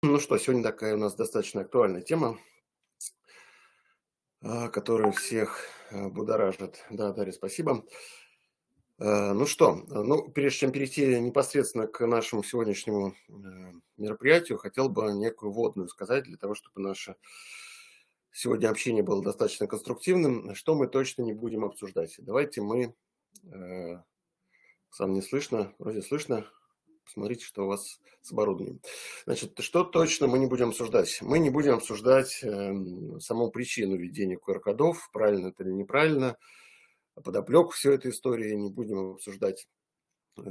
Ну что, сегодня такая у нас достаточно актуальная тема, а, которая всех а, будоражит. Да, Дарья, спасибо. А, ну что, ну, прежде чем перейти непосредственно к нашему сегодняшнему э, мероприятию, хотел бы некую вводную сказать для того, чтобы наше сегодня общение было достаточно конструктивным. Что мы точно не будем обсуждать? Давайте мы... Э, сам не слышно, вроде слышно. Посмотрите, что у вас с оборудованием. Значит, что точно мы не будем обсуждать? Мы не будем обсуждать э, саму причину введения QR-кодов, правильно это или неправильно, подоплеку всей этой истории, не будем обсуждать э,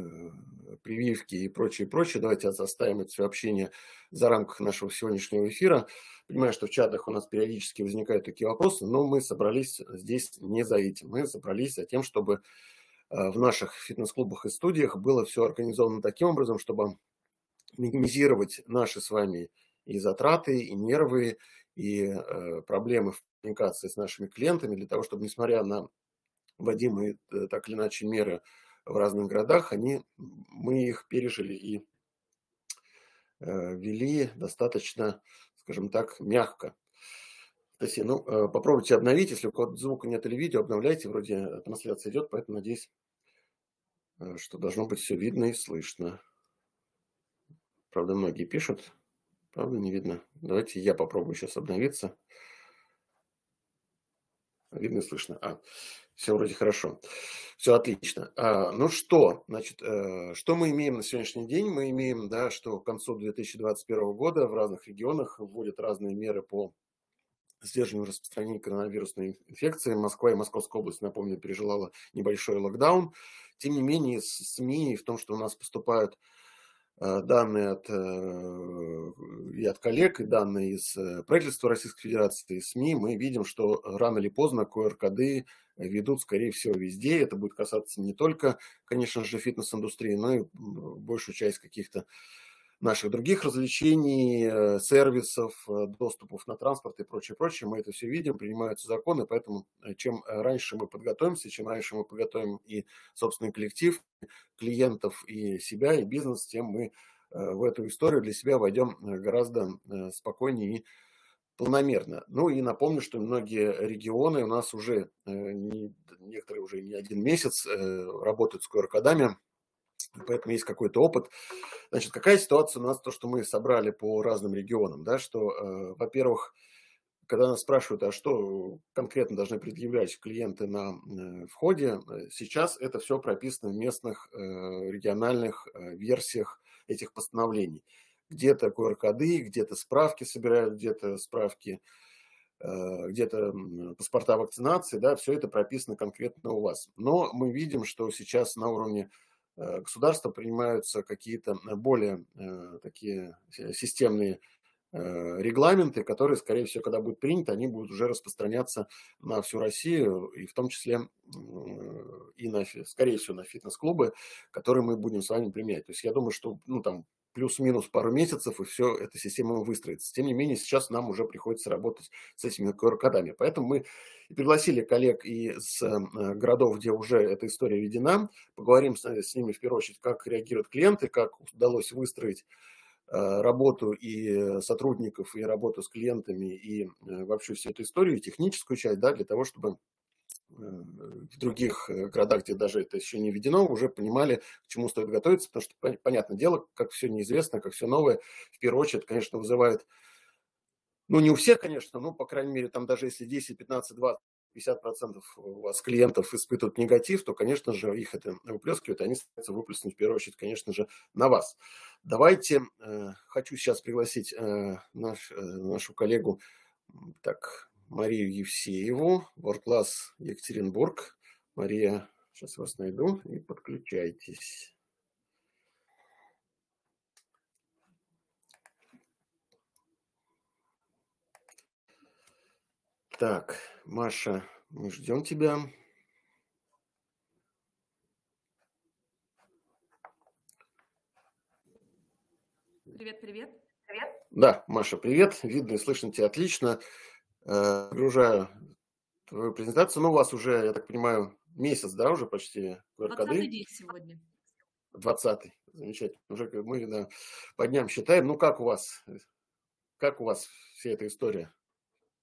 прививки и прочее, прочее. Давайте заставим это все общение за рамках нашего сегодняшнего эфира. Понимаю, что в чатах у нас периодически возникают такие вопросы, но мы собрались здесь не за этим. Мы собрались за тем, чтобы в наших фитнес-клубах и студиях было все организовано таким образом, чтобы минимизировать наши с вами и затраты, и нервы, и э, проблемы в коммуникации с нашими клиентами, для того, чтобы, несмотря на вводимые э, так или иначе меры в разных городах, они, мы их пережили и вели достаточно, скажем так, мягко. Анастасия, ну, э, попробуйте обновить. Если у кого-то звука нет или видео, обновляйте. Вроде трансляция идет, поэтому надеюсь, э, что должно быть все видно и слышно. Правда, многие пишут. Правда, не видно. Давайте я попробую сейчас обновиться. Видно и слышно. А, все вроде хорошо. Все отлично. А, ну что, значит, э, что мы имеем на сегодняшний день? Мы имеем, да, что к концу 2021 года в разных регионах вводят разные меры по сдерживанию распространения коронавирусной инфекции. Москва и Московская область, напомню, переживала небольшой локдаун. Тем не менее, СМИ в том, что у нас поступают э, данные от, э, и от коллег, и данные из э, правительства Российской Федерации, и СМИ, мы видим, что рано или поздно QR-коды ведут, скорее всего, везде. Это будет касаться не только, конечно же, фитнес-индустрии, но и большую часть каких-то наших других развлечений, э, сервисов, э, доступов на транспорт и прочее, прочее. Мы это все видим, принимаются законы, поэтому э, чем раньше мы подготовимся, чем раньше мы подготовим и собственный коллектив, клиентов и себя, и бизнес, тем мы в эту историю для себя войдем гораздо спокойнее и полномерно. Ну и напомню, что многие регионы у нас уже, некоторые уже не один месяц работают с QR-кодами, поэтому есть какой-то опыт. Значит, какая ситуация у нас, то, что мы собрали по разным регионам, да, что, э, во-первых, когда нас спрашивают, а что конкретно должны предъявлять клиенты на э, входе, э, сейчас это все прописано в местных э, региональных версиях этих постановлений. Где-то QR-коды, где-то справки собирают, где-то справки, где-то паспорта вакцинации, да, все это прописано конкретно у вас. Но мы видим, что сейчас на уровне государства принимаются какие-то э, более э, такие системные регламенты, которые, скорее всего, когда будут приняты, они будут уже распространяться на всю Россию, и в том числе и на, скорее всего, на фитнес-клубы, которые мы будем с вами применять. То есть я думаю, что ну, там плюс-минус пару месяцев, и все, эта система выстроится. Тем не менее, сейчас нам уже приходится работать с этими QR-кодами. Поэтому мы пригласили коллег из э, городов, где уже эта история введена. Поговорим с, с ними в первую очередь, как реагируют клиенты, как удалось выстроить э, работу и сотрудников, и работу с клиентами, и э, вообще всю эту историю, и техническую часть, да, для того, чтобы в других э, городах, где даже это еще не введено, уже понимали, к чему стоит готовиться, потому что, понятное дело, как все неизвестно, как все новое, в первую очередь, конечно, вызывает, ну, не у всех, конечно, но, по крайней мере, там даже если 10, 15, 20, 50 процентов у вас клиентов испытывают негатив, то, конечно же, их это выплескивают, они стараются выплеснуть, в первую очередь, конечно же, на вас. Давайте, э, хочу сейчас пригласить э, наш, э, нашу коллегу, так, Марию Евсееву, World Екатеринбург. Мария, сейчас вас найду и подключайтесь. Так, Маша, мы ждем тебя. Привет, привет. Привет. Да, Маша, привет. Видно и слышно тебя отлично. Загружаю твою презентацию. Ну, у вас уже, я так понимаю, месяц, да, уже почти QR-коды? день сегодня. 20 Замечательно. Уже мы да, по дням считаем. Ну, как у вас? как у вас вся эта история?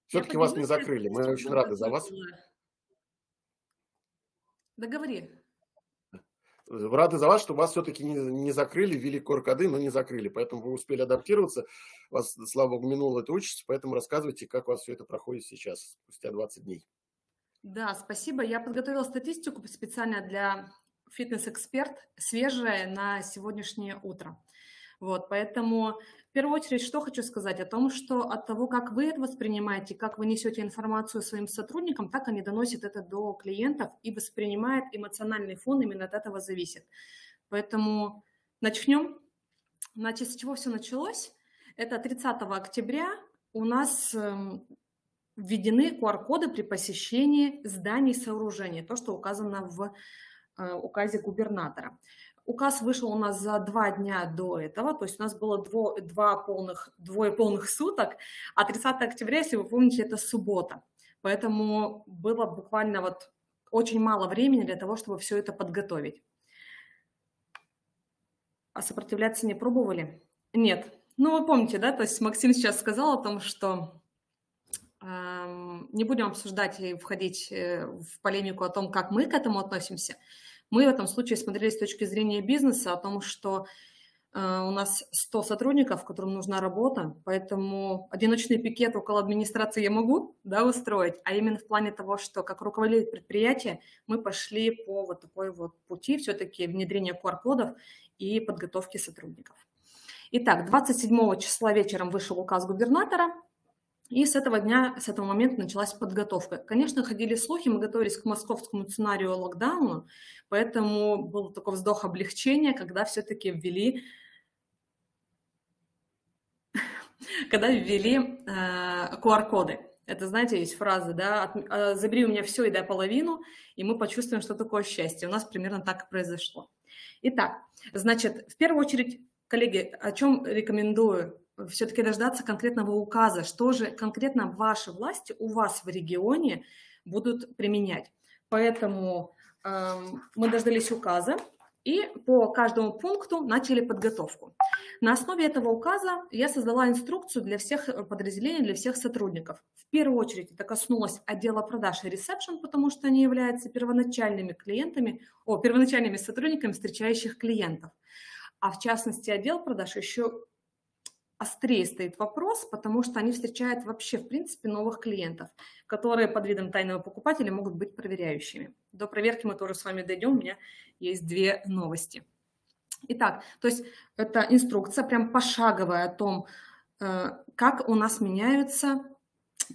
Все-таки вас не закрыли. Мы очень рады за вас. Договори. Рады за вас, что вас все-таки не, не закрыли, ввели QR-коды, но не закрыли. Поэтому вы успели адаптироваться. Вас, слава богу, минуло это учиться, поэтому рассказывайте, как у вас все это проходит сейчас, спустя 20 дней. Да, спасибо. Я подготовила статистику специально для фитнес-эксперт, свежая на сегодняшнее утро. Вот, поэтому в первую очередь, что хочу сказать о том, что от того, как вы это воспринимаете, как вы несете информацию своим сотрудникам, так они доносят это до клиентов и воспринимают эмоциональный фон, именно от этого зависит. Поэтому начнем. Значит, с чего все началось? Это 30 октября у нас эм, введены QR-коды при посещении зданий и сооружений, то, что указано в э, указе губернатора. Указ вышел у нас за два дня до этого, то есть у нас было дво, два полных, двое полных суток, а 30 октября, если вы помните, это суббота. Поэтому было буквально вот очень мало времени для того, чтобы все это подготовить. А сопротивляться не пробовали? Нет. Ну, вы помните, да, то есть Максим сейчас сказал о том, что не будем обсуждать и входить э, в полемику о том, как мы к этому относимся. Мы в этом случае смотрели с точки зрения бизнеса о том, что э, у нас 100 сотрудников, которым нужна работа, поэтому одиночный пикет около администрации я могу да, устроить, а именно в плане того, что как руководитель предприятия мы пошли по вот такой вот пути все-таки внедрения QR-кодов и подготовки сотрудников. Итак, 27 числа вечером вышел указ губернатора, и с этого дня, с этого момента началась подготовка. Конечно, ходили слухи, мы готовились к московскому сценарию локдауна, поэтому был такой вздох облегчения, когда все-таки ввели когда ввели э, QR-коды. Это, знаете, есть фраза, да, от, э, забери у меня все и дай половину, и мы почувствуем, что такое счастье. У нас примерно так и произошло. Итак, значит, в первую очередь, коллеги, о чем рекомендую все-таки дождаться конкретного указа, что же конкретно ваши власти у вас в регионе будут применять. Поэтому э, мы дождались указа и по каждому пункту начали подготовку. На основе этого указа я создала инструкцию для всех подразделений, для всех сотрудников. В первую очередь это коснулось отдела продаж и ресепшн, потому что они являются первоначальными клиентами, о, первоначальными сотрудниками встречающих клиентов. А в частности отдел продаж еще острее стоит вопрос, потому что они встречают вообще, в принципе, новых клиентов, которые под видом тайного покупателя могут быть проверяющими. До проверки мы тоже с вами дойдем, у меня есть две новости. Итак, то есть это инструкция прям пошаговая о том, э, как у нас меняются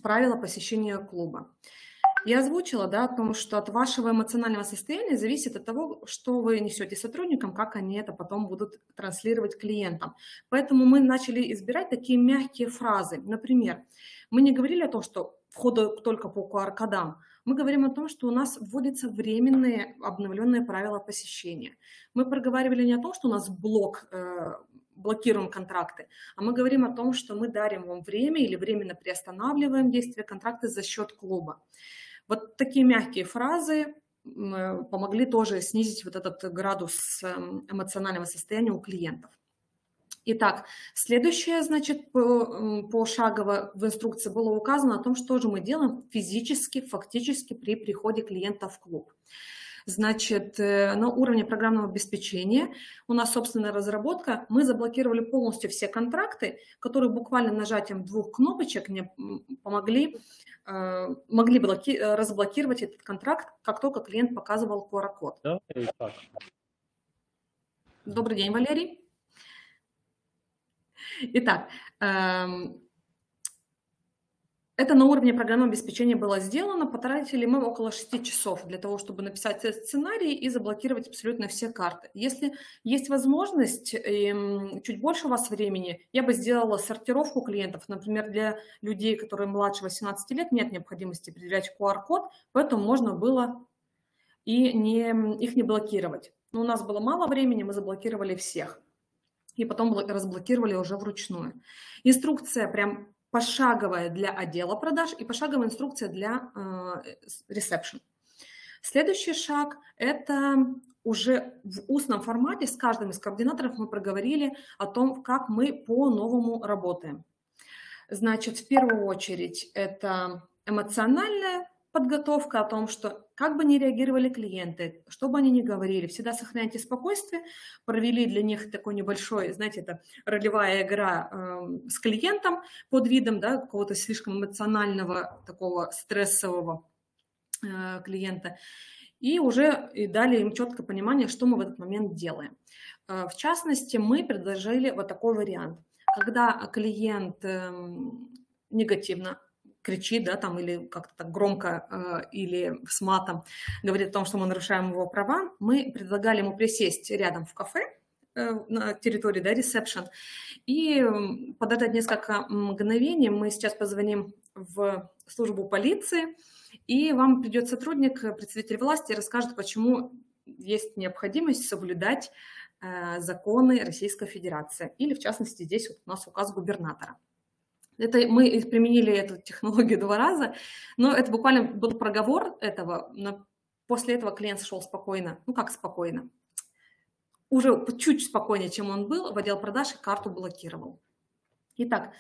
правила посещения клуба. Я озвучила, да, о том, что от вашего эмоционального состояния зависит от того, что вы несете сотрудникам, как они это потом будут транслировать клиентам. Поэтому мы начали избирать такие мягкие фразы. Например, мы не говорили о том, что входу только по QR-кодам. Мы говорим о том, что у нас вводятся временные обновленные правила посещения. Мы проговаривали не о том, что у нас блок э, блокируем контракты, а мы говорим о том, что мы дарим вам время или временно приостанавливаем действие контракта за счет клуба. Вот такие мягкие фразы помогли тоже снизить вот этот градус эм, эмоционального состояния у клиентов. Итак, следующее, значит, пошагово в инструкции было указано о том, что же мы делаем физически, фактически при приходе клиента в клуб. Значит, э, на уровне программного обеспечения у нас собственная разработка. Мы заблокировали полностью все контракты, которые буквально нажатием двух кнопочек мне помогли, э, могли блоки, э, разблокировать этот контракт, как только клиент показывал QR-код. Да, Добрый день, Валерий. Итак, эм, это на уровне программного обеспечения было сделано. Потратили мы около 6 часов для того, чтобы написать сценарий и заблокировать абсолютно все карты. Если есть возможность, эм, чуть больше у вас времени, я бы сделала сортировку клиентов. Например, для людей, которые младше 18 лет, нет необходимости предъявлять QR-код, поэтому можно было и не, их не блокировать. Но у нас было мало времени, мы заблокировали всех. И потом разблокировали уже вручную. Инструкция прям пошаговая для отдела продаж и пошаговая инструкция для ресепшн. Э, Следующий шаг – это уже в устном формате с каждым из координаторов мы проговорили о том, как мы по-новому работаем. Значит, в первую очередь это эмоциональная подготовка о том, что как бы ни реагировали клиенты, что бы они ни говорили, всегда сохраняйте спокойствие, провели для них такой небольшой, знаете, это ролевая игра э, с клиентом под видом да, какого-то слишком эмоционального, такого стрессового э, клиента, и уже и дали им четкое понимание, что мы в этот момент делаем. Э, в частности, мы предложили вот такой вариант. Когда клиент э, негативно кричит, да, там, или как-то так громко э, или с матом говорит о том, что мы нарушаем его права, мы предлагали ему присесть рядом в кафе, э, на территории, да, ресепшн, и подождать несколько мгновений. Мы сейчас позвоним в службу полиции, и вам придет сотрудник, представитель власти, и расскажет, почему есть необходимость соблюдать э, законы Российской Федерации. Или, в частности, здесь вот у нас указ губернатора. Это мы применили эту технологию два раза, но это буквально был проговор этого. Но после этого клиент шел спокойно. Ну как спокойно? Уже чуть спокойнее, чем он был, в отдел продаж и карту блокировал. Итак,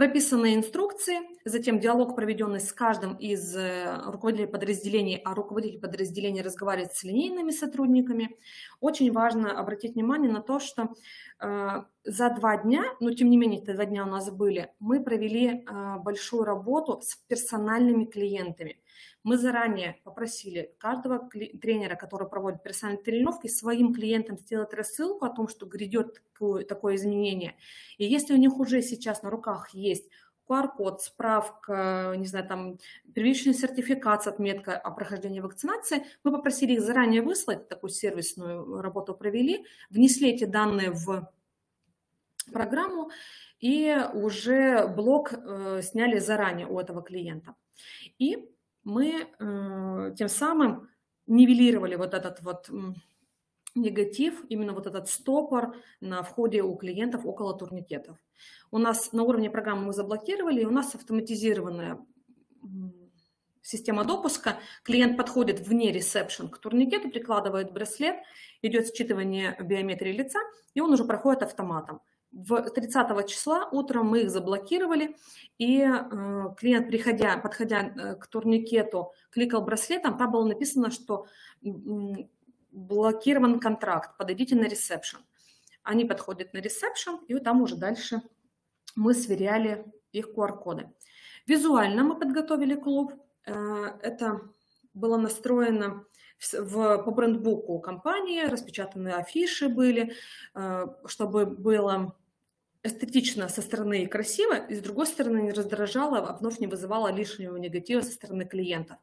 прописанные инструкции, затем диалог, проведенный с каждым из э, руководителей подразделений, а руководитель подразделений разговаривает с линейными сотрудниками. Очень важно обратить внимание на то, что э, за два дня, но тем не менее эти два дня у нас были, мы провели э, большую работу с персональными клиентами. Мы заранее попросили каждого тренера, который проводит персональные тренировки, своим клиентам сделать рассылку о том, что грядет такое изменение. И если у них уже сейчас на руках есть QR-код, справка, не знаю, там, первичный сертификат с отметкой о прохождении вакцинации. Мы попросили их заранее выслать, такую сервисную работу провели, внесли эти данные в программу и уже блок э, сняли заранее у этого клиента. И мы э, тем самым нивелировали вот этот вот негатив, именно вот этот стопор на входе у клиентов около турникетов. У нас на уровне программы мы заблокировали, и у нас автоматизированная система допуска. Клиент подходит вне ресепшн к турникету, прикладывает браслет, идет считывание биометрии лица, и он уже проходит автоматом. В 30 числа утром мы их заблокировали, и э, клиент, приходя, подходя э, к турникету, кликал браслетом, там было написано, что блокирован контракт, подойдите на ресепшн. Они подходят на ресепшн, и там уже дальше мы сверяли их QR-коды. Визуально мы подготовили клуб. Э, это было настроено в, по брендбуку компании, распечатанные афиши были, чтобы было эстетично со стороны и красиво, и с другой стороны не раздражало, а вновь не вызывало лишнего негатива со стороны клиента.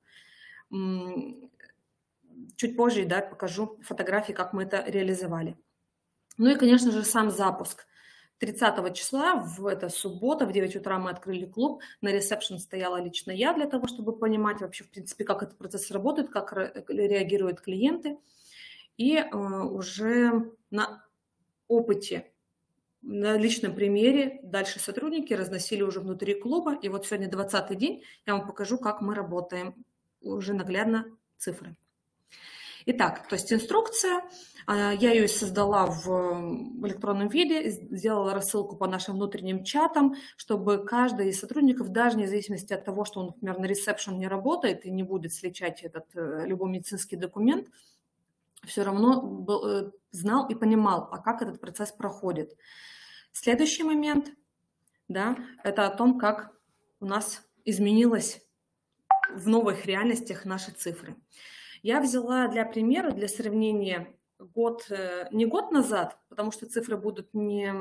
Чуть позже да, покажу фотографии, как мы это реализовали. Ну и, конечно же, сам запуск. 30 числа, в это суббота, в 9 утра мы открыли клуб. На ресепшн стояла лично я для того, чтобы понимать вообще, в принципе, как этот процесс работает, как реагируют клиенты. И э, уже на опыте на личном примере дальше сотрудники разносили уже внутри клуба. И вот сегодня 20 день, я вам покажу, как мы работаем. Уже наглядно цифры. Итак, то есть инструкция, а, я ее создала в электронном виде, сделала рассылку по нашим внутренним чатам, чтобы каждый из сотрудников, даже вне зависимости от того, что он, например, на ресепшн не работает и не будет сличать этот э, любой медицинский документ, все равно был, э, знал и понимал, а как этот процесс проходит. Следующий момент, да, это о том, как у нас изменилась в новых реальностях наши цифры. Я взяла для примера, для сравнения год, э, не год назад, потому что цифры будут не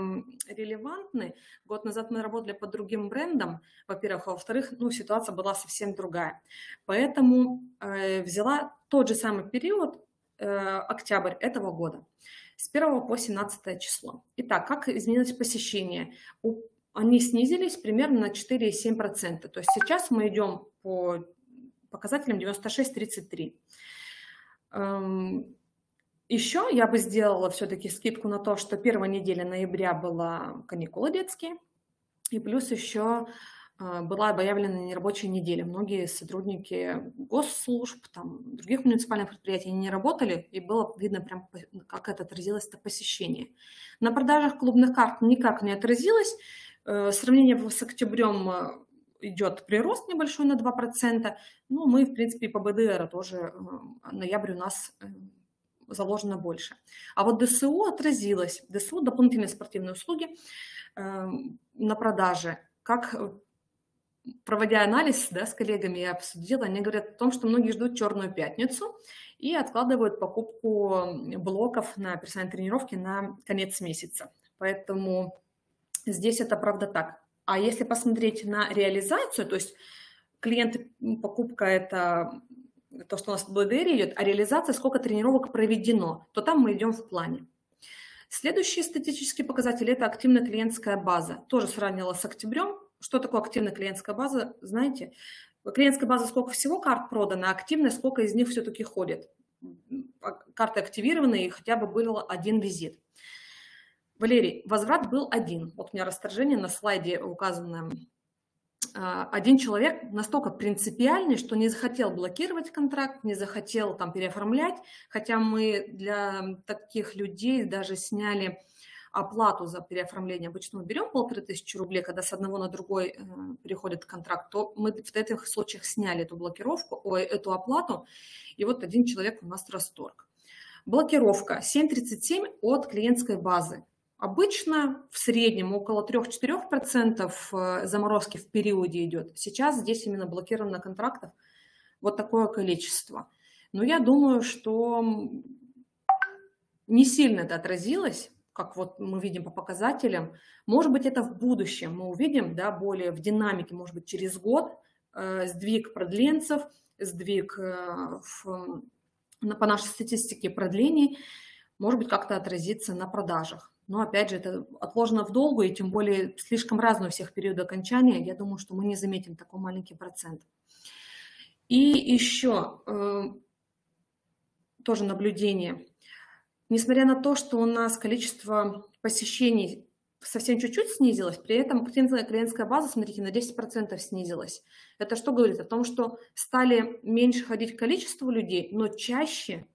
релевантны. Год назад мы работали под другим брендом, во-первых, а во-вторых, ну, ситуация была совсем другая. Поэтому э, взяла тот же самый период, октябрь этого года с 1 по 17 число. Итак, как изменилось посещение? Они снизились примерно на 4,7%. То есть сейчас мы идем по показателям 96,33. Еще я бы сделала все-таки скидку на то, что первая неделя ноября была каникулы детские, и плюс еще была объявлена нерабочая неделя. Многие сотрудники госслужб, там, других муниципальных предприятий не работали, и было видно прям, как это отразилось это посещение. На продажах клубных карт никак не отразилось. Сравнение с октябрем идет прирост небольшой на 2%. Ну, мы, в принципе, по БДР тоже ноябрь у нас заложено больше. А вот ДСУ отразилось. ДСУ – дополнительные спортивные услуги на продаже. Как проводя анализ да, с коллегами, я обсудила, они говорят о том, что многие ждут черную пятницу и откладывают покупку блоков на персональные тренировки на конец месяца. Поэтому здесь это правда так. А если посмотреть на реализацию, то есть клиенты, покупка – это то, что у нас в БДР идет, а реализация, сколько тренировок проведено, то там мы идем в плане. Следующий статистический показатель – это активная клиентская база. Тоже сравнила с октябрем. Что такое активная клиентская база, знаете? Клиентская база, сколько всего карт продано, а активная, сколько из них все-таки ходит. А карты активированы, и хотя бы был один визит. Валерий, возврат был один. Вот у меня расторжение на слайде указано а, один человек настолько принципиальный, что не захотел блокировать контракт, не захотел там переоформлять, хотя мы для таких людей даже сняли оплату за переоформление. Обычно мы берем полторы тысячи рублей, когда с одного на другой э, переходит контракт, то мы в этих случаях сняли эту блокировку, ой, эту оплату, и вот один человек у нас расторг. Блокировка 7.37 от клиентской базы. Обычно в среднем около 3-4% э, заморозки в периоде идет. Сейчас здесь именно блокировано контрактов вот такое количество. Но я думаю, что не сильно это отразилось, как вот мы видим по показателям. Может быть, это в будущем мы увидим, да, более в динамике, может быть, через год э, сдвиг продленцев, сдвиг э, в, по нашей статистике продлений, может быть, как-то отразится на продажах. Но опять же, это отложено в долгу, и тем более слишком разные у всех периоды окончания. Я думаю, что мы не заметим такой маленький процент. И еще э, тоже наблюдение. Несмотря на то, что у нас количество посещений совсем чуть-чуть снизилось, при этом клиентская база, смотрите, на 10% снизилась. Это что говорит? О том, что стали меньше ходить количество людей, но чаще,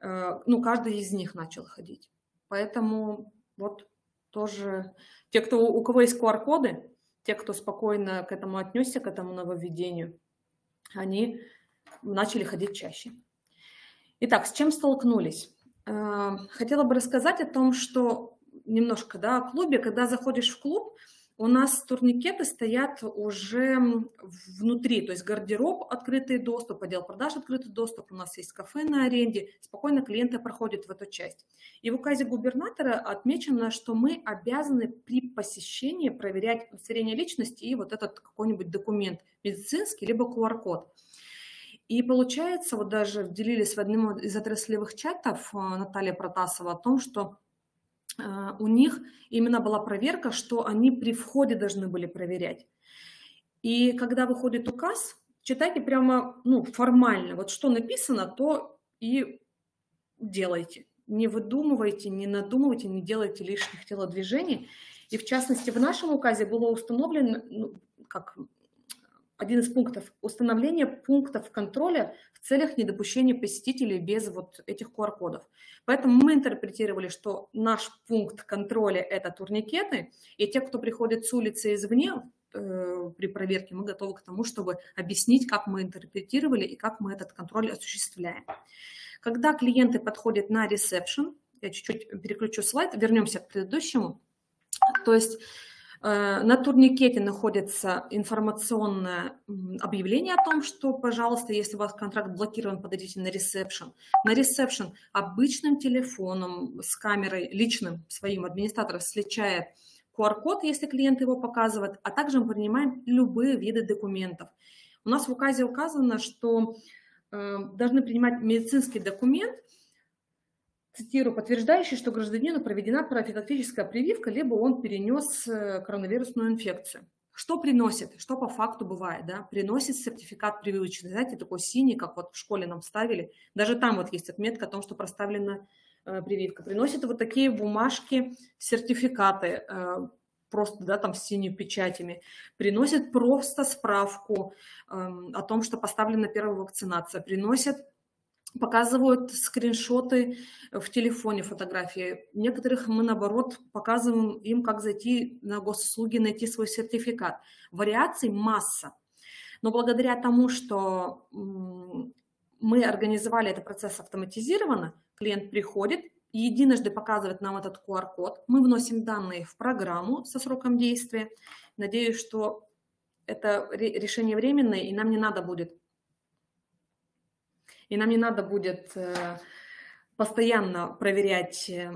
э, ну, каждый из них начал ходить. Поэтому вот тоже те, кто, у кого есть QR-коды, те, кто спокойно к этому отнесся, к этому нововведению, они начали ходить чаще. Итак, с чем столкнулись? Э, хотела бы рассказать о том, что немножко да, о клубе. Когда заходишь в клуб, у нас турникеты стоят уже внутри, то есть гардероб, открытый доступ, отдел продаж, открытый доступ, у нас есть кафе на аренде, спокойно клиенты проходят в эту часть. И в указе губернатора отмечено, что мы обязаны при посещении проверять удостоверение личности и вот этот какой-нибудь документ медицинский, либо QR-код. И получается, вот даже делились в одном из отраслевых чатов э, Наталья Протасова о том, что а, у них именно была проверка, что они при входе должны были проверять. И когда выходит указ, читайте прямо ну, формально, вот что написано, то и делайте. Не выдумывайте, не надумывайте, не делайте лишних телодвижений. И в частности, в нашем указе было установлено, ну, как один из пунктов установления пунктов контроля в целях недопущения посетителей без вот этих QR-кодов. Поэтому мы интерпретировали, что наш пункт контроля – это турникеты, и те, кто приходит с улицы извне, э, при проверке мы готовы к тому, чтобы объяснить, как мы интерпретировали и как мы этот контроль осуществляем. Когда клиенты подходят на ресепшн, я чуть-чуть переключу слайд, вернемся к предыдущему, то есть на турникете находится информационное объявление о том, что, пожалуйста, если у вас контракт блокирован, подойдите на ресепшн. На ресепшн обычным телефоном с камерой, личным своим администратор сличает QR-код, если клиент его показывает, а также мы принимаем любые виды документов. У нас в указе указано, что э, должны принимать медицинский документ – цитирую, подтверждающий, что гражданину проведена профилактическая прививка, либо он перенес э, коронавирусную инфекцию. Что приносит? Что по факту бывает? Да? Приносит сертификат прививочный. Знаете, такой синий, как вот в школе нам ставили. Даже там вот есть отметка о том, что проставлена э, прививка. Приносит вот такие бумажки, сертификаты, э, просто, да, там с синими печатями. Приносит просто справку э, о том, что поставлена первая вакцинация. Приносит показывают скриншоты в телефоне фотографии. Некоторых мы, наоборот, показываем им, как зайти на госуслуги, найти свой сертификат. Вариаций масса. Но благодаря тому, что мы организовали этот процесс автоматизированно, клиент приходит, единожды показывает нам этот QR-код, мы вносим данные в программу со сроком действия. Надеюсь, что это решение временное, и нам не надо будет и нам не надо будет э, постоянно проверять, э,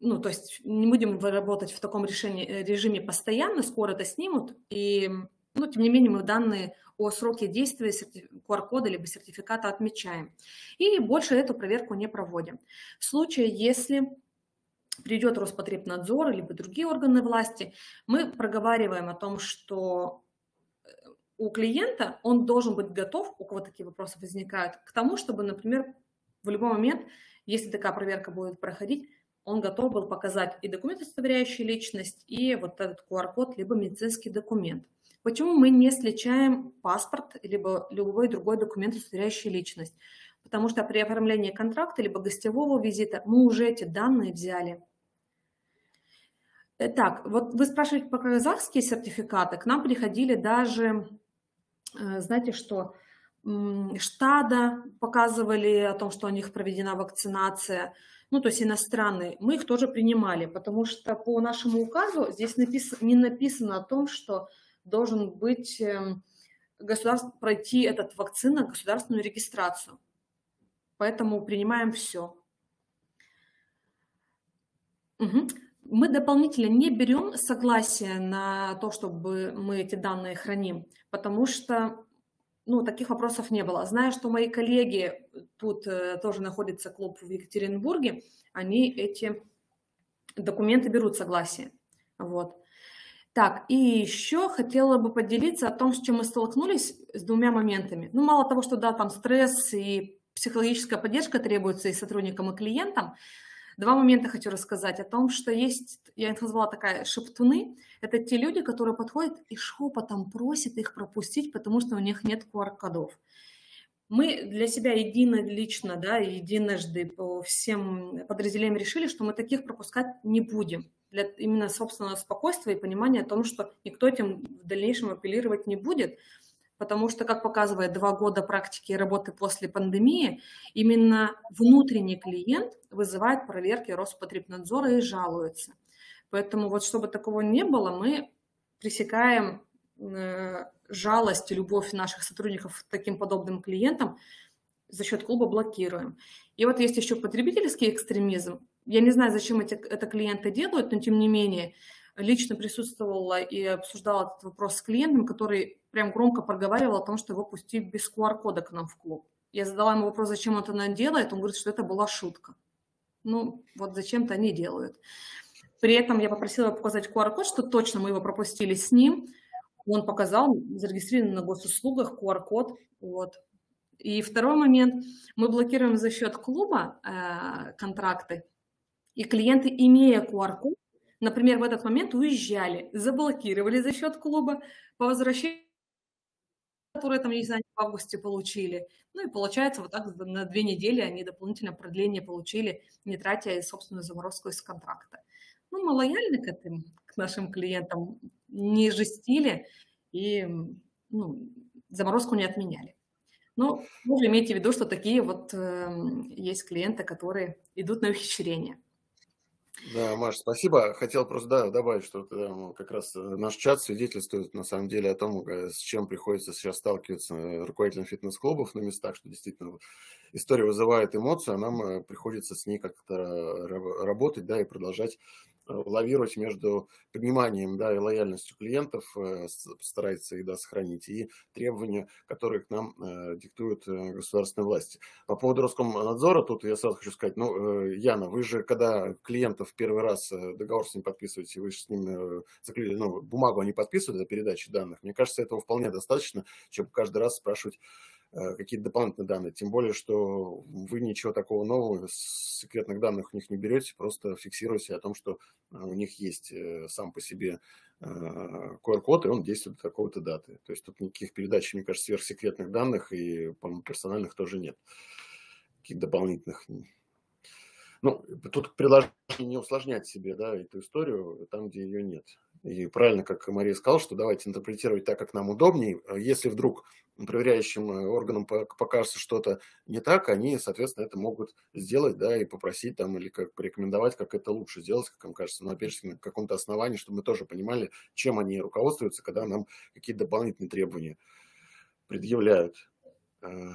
ну, то есть не будем работать в таком решении, э, режиме постоянно, скоро это снимут, и, ну, тем не менее мы данные о сроке действия QR-кода либо сертификата отмечаем. И больше эту проверку не проводим. В случае, если придет Роспотребнадзор либо другие органы власти, мы проговариваем о том, что у клиента он должен быть готов, у кого такие вопросы возникают, к тому, чтобы, например, в любой момент, если такая проверка будет проходить, он готов был показать и документ, удостоверяющий личность, и вот этот QR-код, либо медицинский документ. Почему мы не сличаем паспорт, либо любой другой документ, удостоверяющий личность? Потому что при оформлении контракта, либо гостевого визита мы уже эти данные взяли. Так, вот вы спрашиваете про казахские сертификаты. К нам приходили даже Э, знаете, что штада показывали о том, что у них проведена вакцинация, ну, то есть иностранные, мы их тоже принимали, потому что по нашему указу здесь написано, не написано о том, что должен быть эм, государство, пройти этот вакцина государственную регистрацию. Поэтому принимаем все. Угу. Мы дополнительно не берем согласие на то, чтобы мы эти данные храним потому что ну, таких вопросов не было. Зная, что мои коллеги, тут э, тоже находится клуб в Екатеринбурге, они эти документы берут согласие. Вот. Так, и еще хотела бы поделиться о том, с чем мы столкнулись с двумя моментами. Ну, мало того, что да, там стресс и психологическая поддержка требуется и сотрудникам, и клиентам, Два момента хочу рассказать о том, что есть, я их назвала такая шептуны, это те люди, которые подходят и шепотом просят их пропустить, потому что у них нет QR-кодов. Мы для себя едино лично, да, единожды по всем подразделениям решили, что мы таких пропускать не будем. Для именно собственного спокойствия и понимания о том, что никто этим в дальнейшем апеллировать не будет, потому что, как показывает два года практики работы после пандемии, именно внутренний клиент вызывает проверки Роспотребнадзора и жалуется. Поэтому вот чтобы такого не было, мы пресекаем э, жалость и любовь наших сотрудников к таким подобным клиентам, за счет клуба блокируем. И вот есть еще потребительский экстремизм. Я не знаю, зачем эти, это клиенты делают, но тем не менее лично присутствовала и обсуждала этот вопрос с клиентом, который прям громко проговаривал о том, что его пустили без QR-кода к нам в клуб. Я задала ему вопрос, зачем он это делает, он говорит, что это была шутка. Ну, вот зачем-то они делают. При этом я попросила показать QR-код, что точно мы его пропустили с ним. Он показал, зарегистрирован на госуслугах QR-код. Вот. И второй момент, мы блокируем за счет клуба э, контракты, и клиенты, имея QR-код, например, в этот момент уезжали, заблокировали за счет клуба, по возвращению которые там, не знаю, в августе получили. Ну и получается, вот так на две недели они дополнительное продление получили, не тратя собственную заморозку из контракта. Ну, мы лояльны к этим, к нашим клиентам, не жестили и ну, заморозку не отменяли. Но вы имейте в виду, что такие вот э, есть клиенты, которые идут на ухищрение. Да, Маш, спасибо. Хотел просто да, добавить, что ну, как раз э, наш чат свидетельствует на самом деле о том, э, с чем приходится сейчас сталкиваться э, руководителям фитнес-клубов на местах, что действительно история вызывает эмоцию, а нам приходится с ней как-то работать, да, и продолжать лавировать между пониманием да, и лояльностью клиентов, э, старается их да, сохранить, и требования, которые к нам э, диктуют э, государственные власти. По поводу Роскомнадзора, тут я сразу хочу сказать, ну, Яна, вы же, когда клиентов первый раз договор с ним подписываете, вы же с ним заклеили, ну, бумагу они подписывают для передачи данных, мне кажется, этого вполне достаточно, чем каждый раз спрашивать, Э, какие-то дополнительные данные. Тем более, что вы ничего такого нового с секретных данных у них не берете, просто фиксируете о том, что э, у них есть э, сам по себе QR-код, и он действует до такой-то даты. То есть тут никаких передач, мне кажется, сверхсекретных данных и, по-моему, персональных тоже нет. каких-то дополнительных ну, тут предложение не усложнять себе да, эту историю там, где ее нет. И правильно, как Мария сказала, что давайте интерпретировать так, как нам удобнее. Если вдруг проверяющим э, органам покажется что-то не так, они, соответственно, это могут сделать, да, и попросить там или как порекомендовать, как это лучше сделать, как им кажется. Но опять же, на каком-то основании, чтобы мы тоже понимали, чем они руководствуются, когда нам какие-то дополнительные требования предъявляют. Э,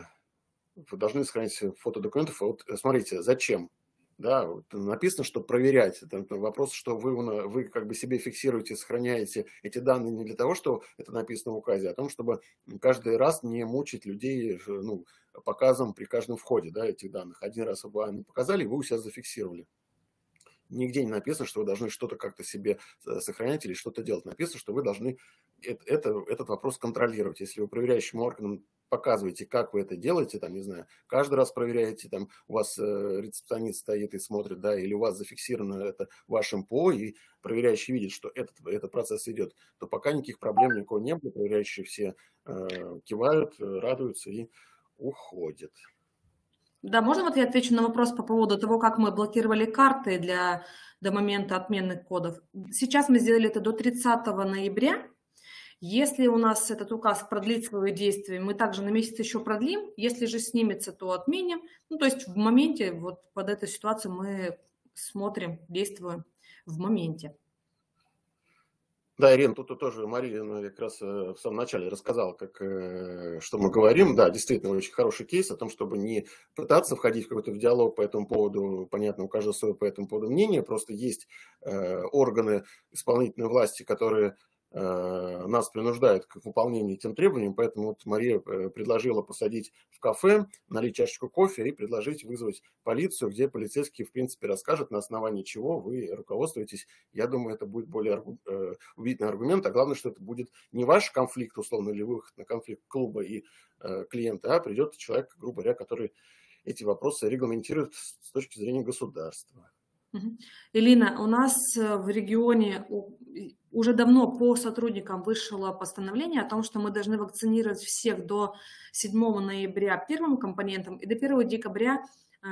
вы должны сохранить фото документов. Вот э, смотрите, зачем? Да, вот написано, что проверять. Это вопрос, что вы, вы как бы себе фиксируете, сохраняете эти данные не для того, что это написано в указе, а о том, чтобы каждый раз не мучить людей ну, показом при каждом входе да, этих данных. Один раз вы они показали, вы у себя зафиксировали. Нигде не написано, что вы должны что-то как-то себе э, сохранять или что-то делать. Написано, что вы должны это, этот вопрос контролировать. Если вы проверяющим органом показываете, как вы это делаете, там, не знаю, каждый раз проверяете, там, у вас э, рецепционист стоит и смотрит, да, или у вас зафиксировано это вашим ПО, и проверяющий видит, что этот, этот процесс идет, то пока никаких проблем никакого не было, проверяющие все э, кивают, э, радуются и уходят. Да, можно вот я отвечу на вопрос по поводу того, как мы блокировали карты для, до момента отмены кодов. Сейчас мы сделали это до 30 ноября, если у нас этот указ продлит свое действие, мы также на месяц еще продлим. Если же снимется, то отменим. Ну, то есть в моменте, вот под эту ситуацию мы смотрим, действуем в моменте. Да, Ирина, тут тоже Мария ну, как раз э, в самом начале рассказала, как, э, что мы говорим. Да, действительно, очень хороший кейс о том, чтобы не пытаться входить в какой-то диалог по этому поводу. Понятно, у каждого свое по этому поводу мнение. Просто есть э, органы исполнительной власти, которые нас принуждают к выполнению этим требованиям, поэтому вот Мария э, предложила посадить в кафе, налить чашечку кофе и предложить вызвать полицию, где полицейский, в принципе, расскажет, на основании чего вы руководствуетесь. Я думаю, это будет более э, убедительный аргумент, а главное, что это будет не ваш конфликт, условно, или выход на конфликт клуба и клиента, а придет человек, грубо говоря, который эти вопросы регламентирует с точки зрения государства. Элина, у нас в регионе уже давно по сотрудникам вышло постановление о том, что мы должны вакцинировать всех до 7 ноября первым компонентом и до 1 декабря э,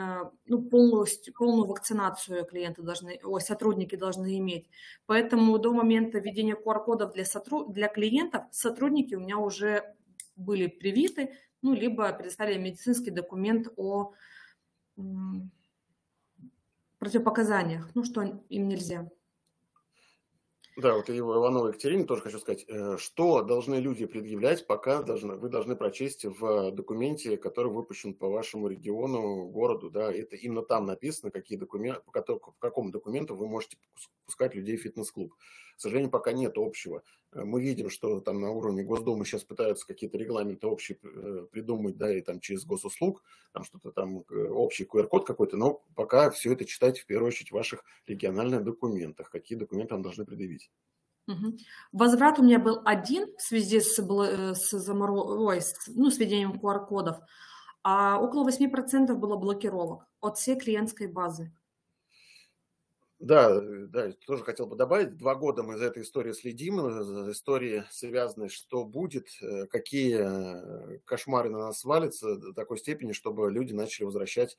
ну, полностью, полную вакцинацию клиенты должны, ой, сотрудники должны иметь. Поэтому до момента введения QR-кодов для, сотруд, для клиентов сотрудники у меня уже были привиты, ну, либо предоставили медицинский документ о противопоказаниях, ну, что им нельзя. Да, вот и Иванова Екатерине тоже хочу сказать, э, что должны люди предъявлять, пока должны, вы должны прочесть в документе, который выпущен по вашему региону, городу, да, это именно там написано, какие документы, по, по какому документу вы можете пускать людей в фитнес-клуб. К сожалению, пока нет общего. Э, мы видим, что там на уровне Госдумы сейчас пытаются какие-то регламенты общие э, придумать, да, и там через госуслуг, там что-то там общий QR-код какой-то, но пока все это читать в первую очередь в ваших региональных документах, какие документы вам должны предъявить. Угу. Возврат у меня был один в связи с, э, с, заморо... Ой, с, ну, с введением QR-кодов, а около 8% было блокировок от всей клиентской базы. Да, да, тоже хотел бы добавить. Два года мы за этой историей следим, за истории связаны, что будет, э, какие э, кошмары на нас свалятся до такой степени, чтобы люди начали возвращать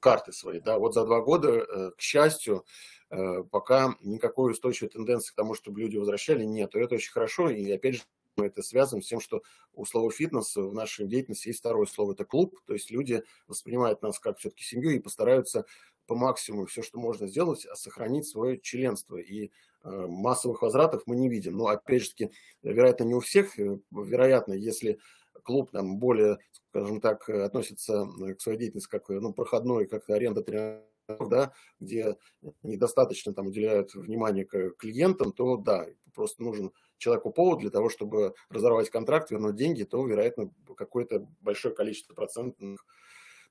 карты свои. Да, вот за два года, к счастью, Э, пока никакой устойчивой тенденции к тому, чтобы люди возвращали, нет. И это очень хорошо. И опять же, мы это связываем с тем, что у слова фитнес в нашей деятельности есть второе слово – это клуб. То есть люди воспринимают нас как все-таки семью и постараются по максимуму все, что можно сделать, а сохранить свое членство. И э, массовых возвратов мы не видим. Но опять же таки, вероятно, не у всех. Э, вероятно, если клуб там более, скажем так, относится к своей деятельности как ну, проходной, как аренда тренера да, где недостаточно там уделяют внимание к клиентам, то да, просто нужен человеку повод для того, чтобы разорвать контракт, вернуть деньги, то, вероятно, какое-то большое количество процентных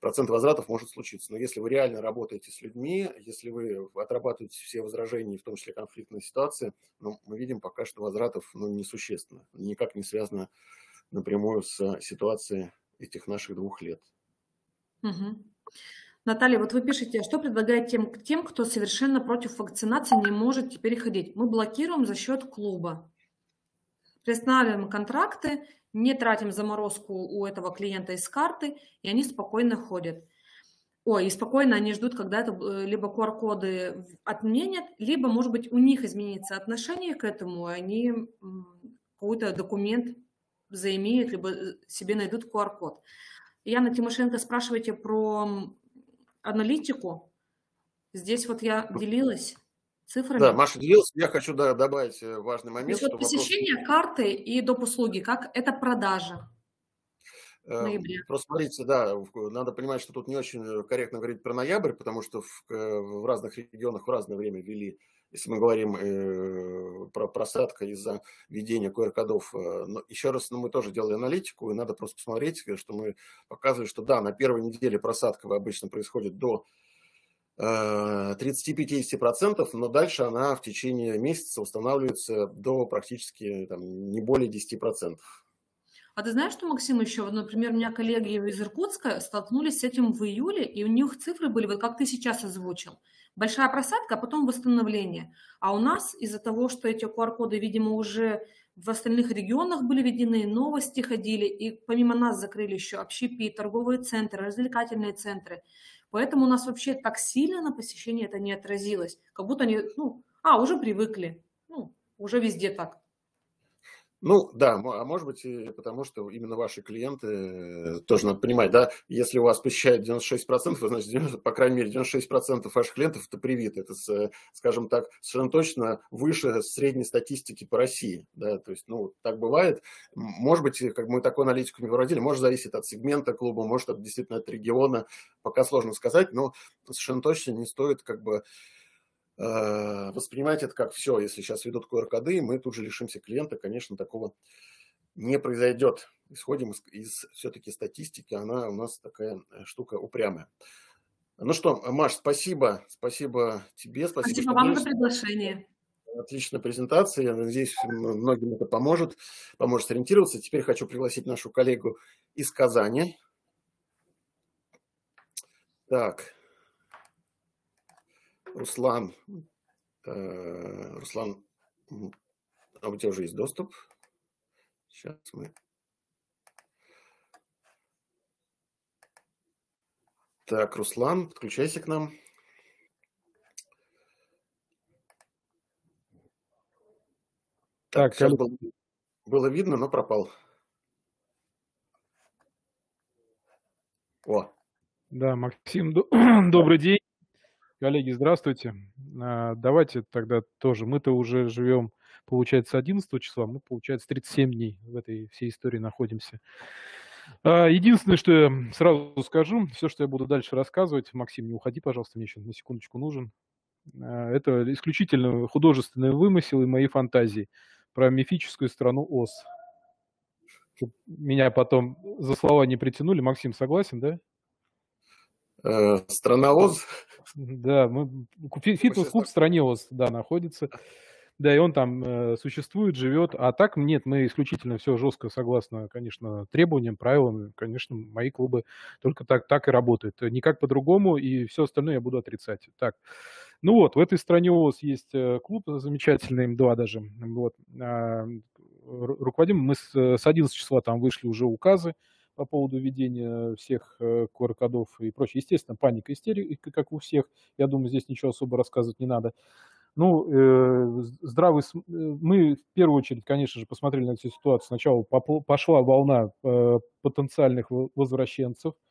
процент возвратов может случиться. Но если вы реально работаете с людьми, если вы отрабатываете все возражения, в том числе конфликтные ситуации, ну, мы видим пока, что возвратов ну, несущественно, никак не связано напрямую с ситуацией этих наших двух лет. Угу. Наталья, вот вы пишете, что предлагает тем, тем, кто совершенно против вакцинации не может теперь ходить? Мы блокируем за счет клуба. Приостанавливаем контракты, не тратим заморозку у этого клиента из карты, и они спокойно ходят. Ой, и спокойно они ждут, когда это э, либо QR-коды отменят, либо, может быть, у них изменится отношение к этому, и они какой-то документ заимеют, либо э, себе найдут QR-код. Яна Тимошенко, спрашиваете про аналитику. Здесь вот я делилась цифрами. Да, Маша делилась. Я хочу да, добавить э, важный момент. То есть вот посещение вопрос... карты и доп. услуги, как это продажа? Эм, ноябре. Просто смотрите, да, надо понимать, что тут не очень э, корректно говорить про ноябрь, потому что в, в разных регионах в разное время ввели, если мы говорим э, про просадка из-за введения QR-кодов. Э, но еще раз, ну, мы тоже делали аналитику, и надо просто посмотреть, что мы показывали, что да, на первой неделе просадка обычно происходит до 30-50%, но дальше она в течение месяца устанавливается до практически там, не более 10%. А ты знаешь, что, Максим, еще, например, у меня коллеги из Иркутска столкнулись с этим в июле, и у них цифры были, вот как ты сейчас озвучил. Большая просадка, а потом восстановление. А у нас из-за того, что эти QR-коды, видимо, уже в остальных регионах были введены, новости ходили, и помимо нас закрыли еще общепи, торговые центры, развлекательные центры. Поэтому у нас вообще так сильно на посещение это не отразилось. Как будто они, ну, а, уже привыкли. Ну, уже везде так. Ну, да, а может быть, и потому что именно ваши клиенты, э, тоже надо понимать, да, если у вас посещает 96%, значит, 90, по крайней мере, 96% ваших клиентов это привиты. Это, скажем так, совершенно точно выше средней статистики по России, да, то есть, ну, так бывает. Может быть, как мы такую аналитику не выводили, может, зависит от сегмента клуба, может, от, действительно от региона, пока сложно сказать, но совершенно точно не стоит как бы Э, воспринимать это как все, если сейчас ведут QR-коды, мы тут же лишимся клиента, конечно, такого не произойдет. Исходим из, из все-таки статистики, она у нас такая э, штука упрямая. Ну что, Маш, спасибо, спасибо тебе, спасибо, спасибо вам за приглашение. Отличная презентация, я надеюсь, многим это поможет, поможет сориентироваться. Теперь хочу пригласить нашу коллегу из Казани. Так, Руслан, э, Руслан, а у тебя уже есть доступ? Сейчас мы... Так, Руслан, подключайся к нам. Так, так сейчас было, было видно, но пропал. О. Да, Максим, добрый день. Коллеги, здравствуйте. А, давайте тогда тоже. Мы-то уже живем, получается, 11 числа, мы, получается, 37 дней в этой всей истории находимся. А, единственное, что я сразу скажу, все, что я буду дальше рассказывать, Максим, не уходи, пожалуйста, мне еще на секундочку нужен. А, это исключительно художественный вымысел и мои фантазии про мифическую страну Оз. Меня потом за слова не притянули. Максим, согласен, да? Э, страна Оз? Да, мы, фитнес-клуб в стране ОС, да, находится. Да, и он там э, существует, живет. А так нет, мы исключительно все жестко согласно, конечно, требованиям, правилам. Конечно, мои клубы только так, так и работают. Никак по-другому, и все остальное я буду отрицать. Так, ну вот, в этой стране у вас есть э, клуб замечательный, М2 даже. Вот. А, руководим мы с, с 11 числа там вышли уже указы по поводу введения всех QR-кодов э, и прочее. Естественно, паника, истерика, как у всех. Я думаю, здесь ничего особо рассказывать не надо. Ну, э, здравый... Э, мы в первую очередь, конечно же, посмотрели на эту ситуацию. Сначала пошла волна э, потенциальных возвращенцев –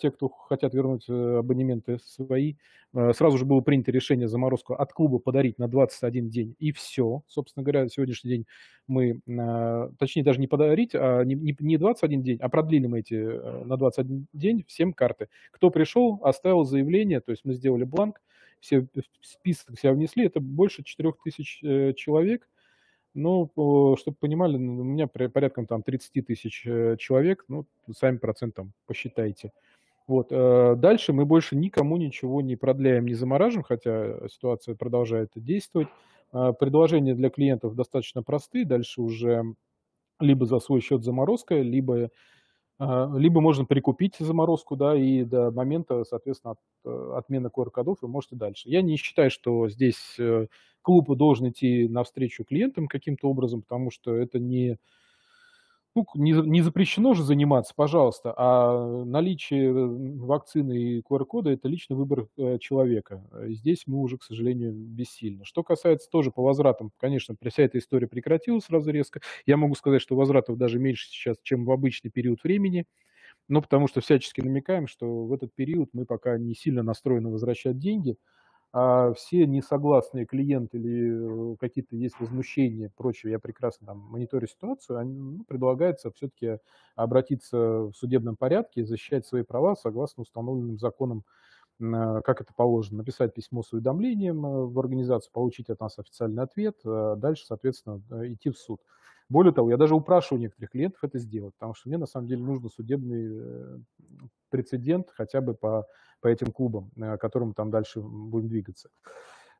те, кто хотят вернуть э, абонементы свои. Э, сразу же было принято решение заморозку от клуба подарить на 21 день, и все. Собственно говоря, сегодняшний день мы, точнее даже не подарить, а не 21 день, а продлили мы эти на 21 день всем карты. Кто пришел, оставил заявление, то есть мы сделали бланк, все список себя внесли, это больше 4000 человек, ну, чтобы понимали, ну, у меня порядком там 30 тысяч человек, ну, сами процентом посчитайте. Вот. Э, дальше мы больше никому ничего не продляем, не замораживаем, хотя ситуация продолжает действовать. Э, предложения для клиентов достаточно простые. Дальше уже либо за свой счет заморозка, либо, э, либо можно прикупить заморозку, да, и до момента, соответственно, от, отмены QR-кодов вы можете дальше. Я не считаю, что здесь клуб должен идти навстречу клиентам каким-то образом, потому что это не ну, не, не запрещено же заниматься, пожалуйста, а наличие вакцины и QR-кода – это личный выбор э, человека. Здесь мы уже, к сожалению, бессильны. Что касается тоже по возвратам, конечно, вся эта история прекратилась сразу резко. Я могу сказать, что возвратов даже меньше сейчас, чем в обычный период времени. Ну, потому что всячески намекаем, что в этот период мы пока не сильно настроены возвращать деньги – а все несогласные клиенты или э, какие-то есть возмущения, прочее, я прекрасно там мониторю ситуацию, они, ну, предлагается все-таки обратиться в судебном порядке и защищать свои права согласно установленным законам, э, как это положено, написать письмо с уведомлением э, в организацию, получить от нас официальный ответ, дальше, соответственно, идти в суд. Более того, я даже упрашиваю некоторых клиентов это сделать, потому что мне на самом деле нужно судебный прецедент хотя бы по по этим клубам, э, которым там дальше будем двигаться.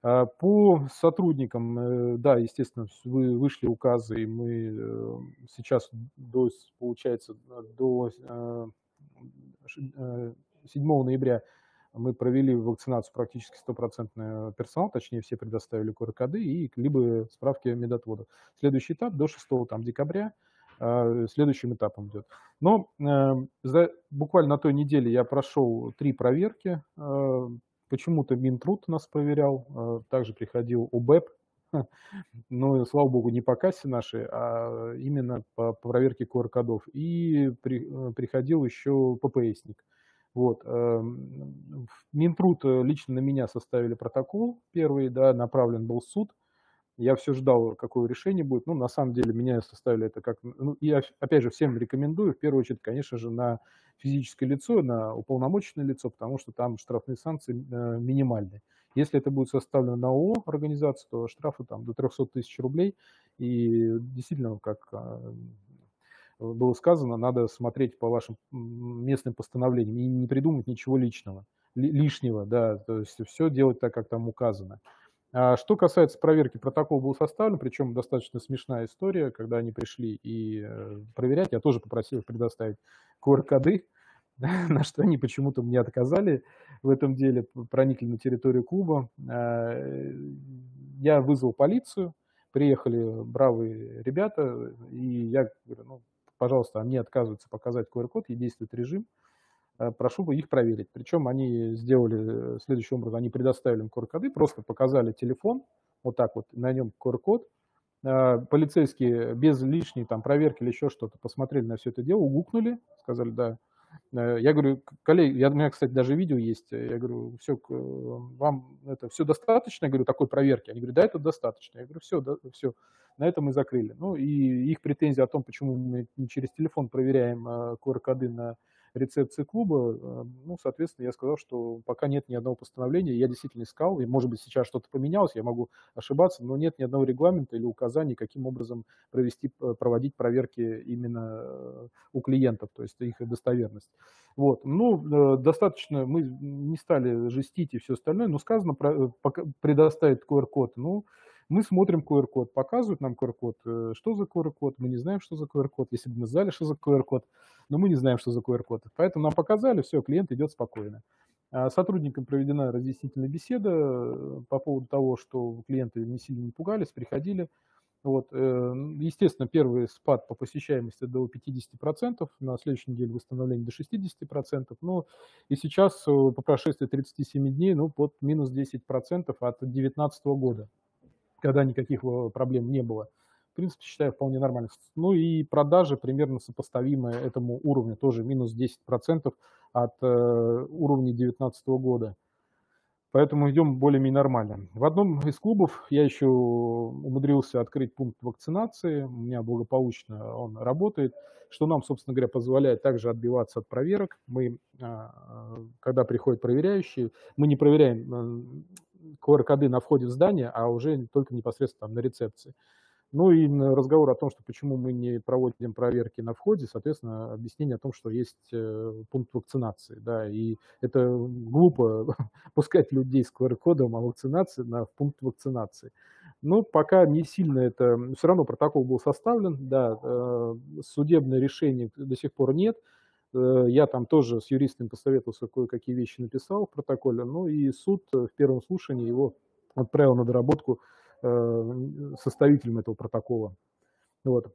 А, по сотрудникам, э, да, естественно, вы вышли указы, и мы э, сейчас, до, получается, до 7 ноября мы провели вакцинацию практически стопроцентный персонал, точнее все предоставили QR-коды и либо справки медотводов. Следующий этап до 6 там, декабря а, следующим этапом идет. Но э, за, буквально на той неделе я прошел три проверки. Э, почему-то Минтруд нас проверял, э, также приходил ОБЭП, но, слава богу, не по кассе нашей, а именно по, по проверке QR-кодов. И при, приходил еще ППСник. Вот. Минтруд лично на меня составили протокол первый, да, направлен был суд – я все ждал, какое решение будет. Ну, на самом деле, меня составили это как... Ну, и опять же, всем рекомендую, в первую очередь, конечно же, на физическое лицо, на уполномоченное лицо, потому что там штрафные санкции э, минимальные. Если это будет составлено на ООО организацию, то штрафы там до 300 тысяч рублей. И действительно, как э, было сказано, надо смотреть по вашим местным постановлениям и не придумать ничего личного, лишнего, да, то есть все делать так, как там указано. А что касается проверки, протокол был составлен, причем достаточно смешная история, когда они пришли и э, проверять, я тоже попросил их предоставить QR-коды, на что они почему-то мне отказали в этом деле, проникли на территорию клуба. А, я вызвал полицию, приехали бравые ребята, и я говорю, ну, пожалуйста, они отказываются показать QR-код, и действует режим. Э, прошу их проверить. Причем они сделали э, следующим образом, они предоставили им QR-коды, просто показали телефон, вот так вот, на нем QR-код. Э, полицейские без лишней там проверки или еще что-то посмотрели на все это дело, угукнули, сказали, да. Я говорю, коллеги, я, у меня, кстати, даже видео есть, я говорю, все, вам это все достаточно, я говорю, такой проверки? Они говорят, да, это достаточно. Я говорю, все, да, все, на этом мы закрыли. Ну и их претензии о том, почему мы не через телефон проверяем QR-коды на рецепции клуба, э, ну, соответственно, я сказал, что пока нет ни одного постановления, я действительно искал, и, может быть, сейчас что-то поменялось, я могу ошибаться, но нет ни одного регламента или указаний, каким образом провести, проводить проверки именно э, у клиентов, то есть их достоверность. Вот. Ну, э, достаточно, мы не стали жестить и все остальное, но сказано, предоставить QR-код, ну, мы смотрим QR-код, показывают нам QR-код. Э, что за QR-код? Мы не знаем, что за QR-код. Если бы мы знали, что за QR-код, но мы не знаем, что за QR-код. Поэтому нам показали, все, клиент идет спокойно. А сотрудникам проведена разъяснительная беседа э, по поводу того, что клиенты не сильно не пугались, приходили. Вот, э, естественно, первый спад по посещаемости до 50%, на следующей неделе восстановление до 60%, но и сейчас по прошествии 37 дней, ну, под минус 10% от 2019 года когда никаких э, проблем не было. В принципе, считаю, вполне нормально. Ну и продажи примерно сопоставимые этому уровню, тоже минус 10% от э, уровня 2019 года. Поэтому идем более-менее нормально. В одном из клубов я еще умудрился открыть пункт вакцинации. У меня благополучно он работает, что нам, собственно говоря, позволяет также отбиваться от проверок. Мы, а, когда приходят проверяющие, мы не проверяем QR-коды на входе в здание, а уже только непосредственно там на рецепции. Ну и разговор о том, что почему мы не проводим проверки на входе, соответственно, объяснение о том, что есть э, пункт вакцинации, да, и это глупо пускать людей с QR-кодом о вакцинации на пункт вакцинации. Но пока не сильно это, все равно протокол был составлен, да, э, судебное решение до сих пор нет, я там тоже с юристами посоветовался, кое-какие вещи написал в протоколе. Ну и суд в первом слушании его отправил на доработку составителем этого протокола. Вот.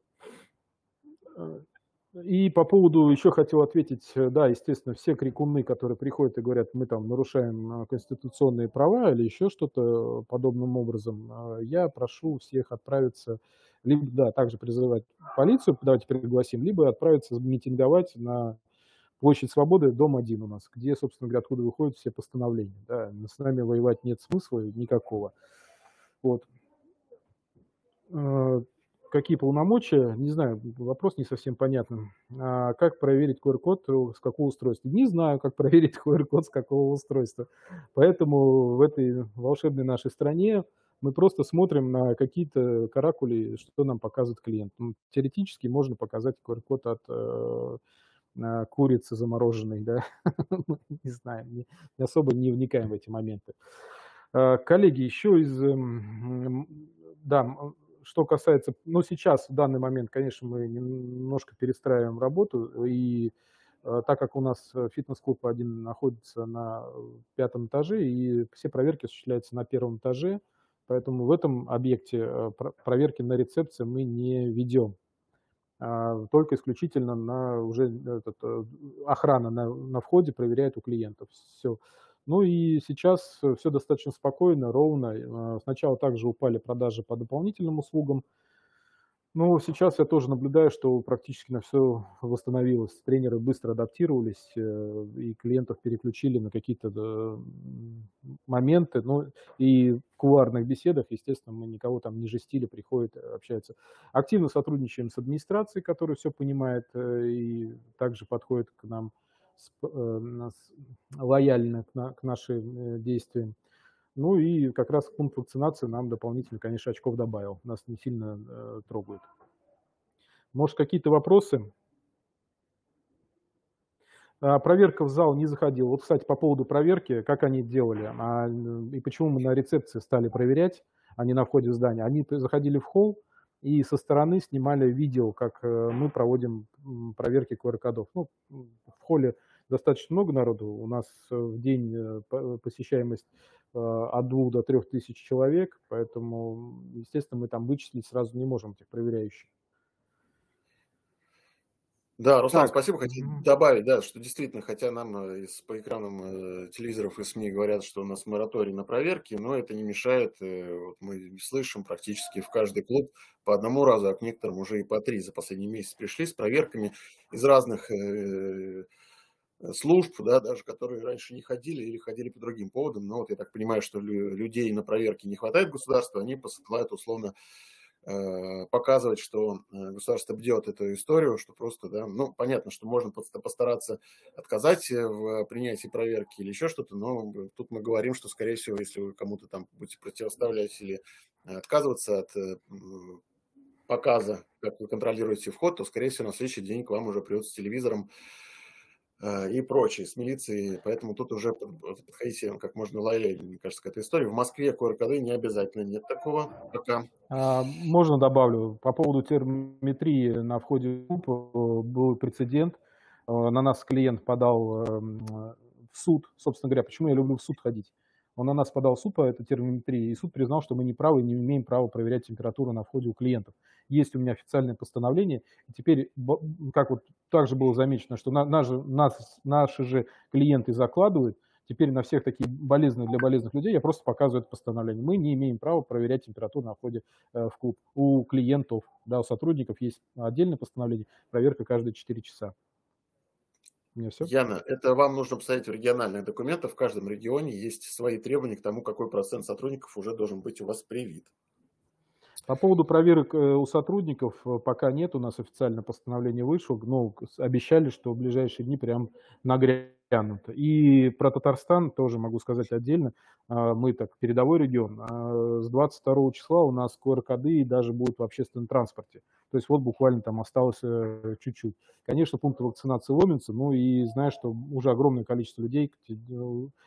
И по поводу еще хотел ответить, да, естественно, все крикуны, которые приходят и говорят, мы там нарушаем конституционные права или еще что-то подобным образом, я прошу всех отправиться, либо, да, также призывать полицию, давайте пригласим, либо отправиться митинговать на Площадь Свободы, дом один у нас, где, собственно говоря, откуда выходят все постановления. Да, с нами воевать нет смысла никакого. Вот. Э, какие полномочия? Не знаю, вопрос не совсем понятный. А как проверить QR-код с какого устройства? Не знаю, как проверить QR-код с какого устройства. Поэтому в этой волшебной нашей стране мы просто смотрим на какие-то каракули, что нам показывает клиент. Ну, теоретически можно показать QR-код от э, курицы замороженной, да, не знаю, не, особо не вникаем в эти моменты. А, коллеги, еще из, эм, да, что касается, ну, сейчас, в данный момент, конечно, мы немножко перестраиваем работу, и э, так как у нас фитнес-клуб один находится на пятом этаже, и все проверки осуществляются на первом этаже, поэтому в этом объекте э, проверки на рецепции мы не ведем. А, только исключительно на уже этот, э, охрана на, на входе проверяет у клиентов. Все. Ну и сейчас все достаточно спокойно, ровно. А, сначала также упали продажи по дополнительным услугам, ну, сейчас я тоже наблюдаю, что практически на все восстановилось. Тренеры быстро адаптировались э, и клиентов переключили на какие-то моменты. Ну, и в кулуарных беседах, естественно, мы никого там не жестили, приходят, общаются. Активно сотрудничаем с администрацией, которая все понимает э, и также подходит к нам э, лояльно к нашим действиям. Ну и как раз пункт вакцинации нам дополнительно, конечно, очков добавил. Нас не сильно э, трогает. Может, какие-то вопросы? А, проверка в зал не заходила. Вот, кстати, по поводу проверки, как они делали а, и почему мы на рецепции стали проверять, а не на входе в здание. Они заходили в холл и со стороны снимали видео, как э, мы проводим проверки QR-кодов. Ну, в холле достаточно много народу. У нас в день э, посещаемость э, от двух до трех тысяч человек, поэтому, естественно, мы там вычислить сразу не можем этих проверяющих. Да, Руслан, так. спасибо. Хотел добавить, да, что действительно, хотя нам э, из, по экранам телевизоров и СМИ говорят, что у нас мораторий на проверки, но это не мешает, вот мы слышим практически в каждый клуб по одному разу, а к некоторым уже и по три за последний месяц пришли с проверками из разных Э, служб, да, даже которые раньше не ходили или ходили по другим поводам. Но вот я так понимаю, что людей на проверке не хватает государства, они посылают условно э, показывать, что э, государство бьет эту историю, что просто, да, ну, понятно, что можно постараться отказать в принятии проверки или еще что-то, но тут мы говорим, что, скорее всего, если вы кому-то там будете противоставлять или отказываться от показа, как вы контролируете вход, то, скорее всего, на следующий день к вам уже придет с телевизором Э, и прочие, с милицией, поэтому тут уже подходите как можно лояльнее, мне кажется, к этой истории. В Москве QR-коды не обязательно, нет такого пока. А, можно добавлю, по поводу термометрии на входе в клуб был прецедент. Э, на нас клиент подал эм, в суд, собственно говоря, почему я люблю в суд ходить. Он на нас подал суд по этой термометрии, и суд признал, что мы не правы и не имеем права проверять температуру на входе у клиентов. Есть у меня официальное постановление, теперь, как вот также было замечено, что на, наши, нас, наши же клиенты закладывают, теперь на всех такие болезненные для болезненных людей я просто показываю это постановление. Мы не имеем права проверять температуру на входе э, в клуб. У клиентов, да, у сотрудников есть отдельное постановление, проверка каждые 4 часа. Меня все? Яна, это вам нужно посмотреть в региональных документах. В каждом регионе есть свои требования к тому, какой процент сотрудников уже должен быть у вас привит. По поводу проверок э, у сотрудников э, пока нет, у нас официально постановление вышло, но обещали, что в ближайшие дни прям нагрянут. И про Татарстан тоже могу сказать отдельно. А, мы так передовой регион. А, с 22 числа у нас QR-коды и даже будут в общественном транспорте. То есть вот буквально там осталось э, чуть-чуть. Конечно, пункты вакцинации ломятся, ну и знаю, что уже огромное количество людей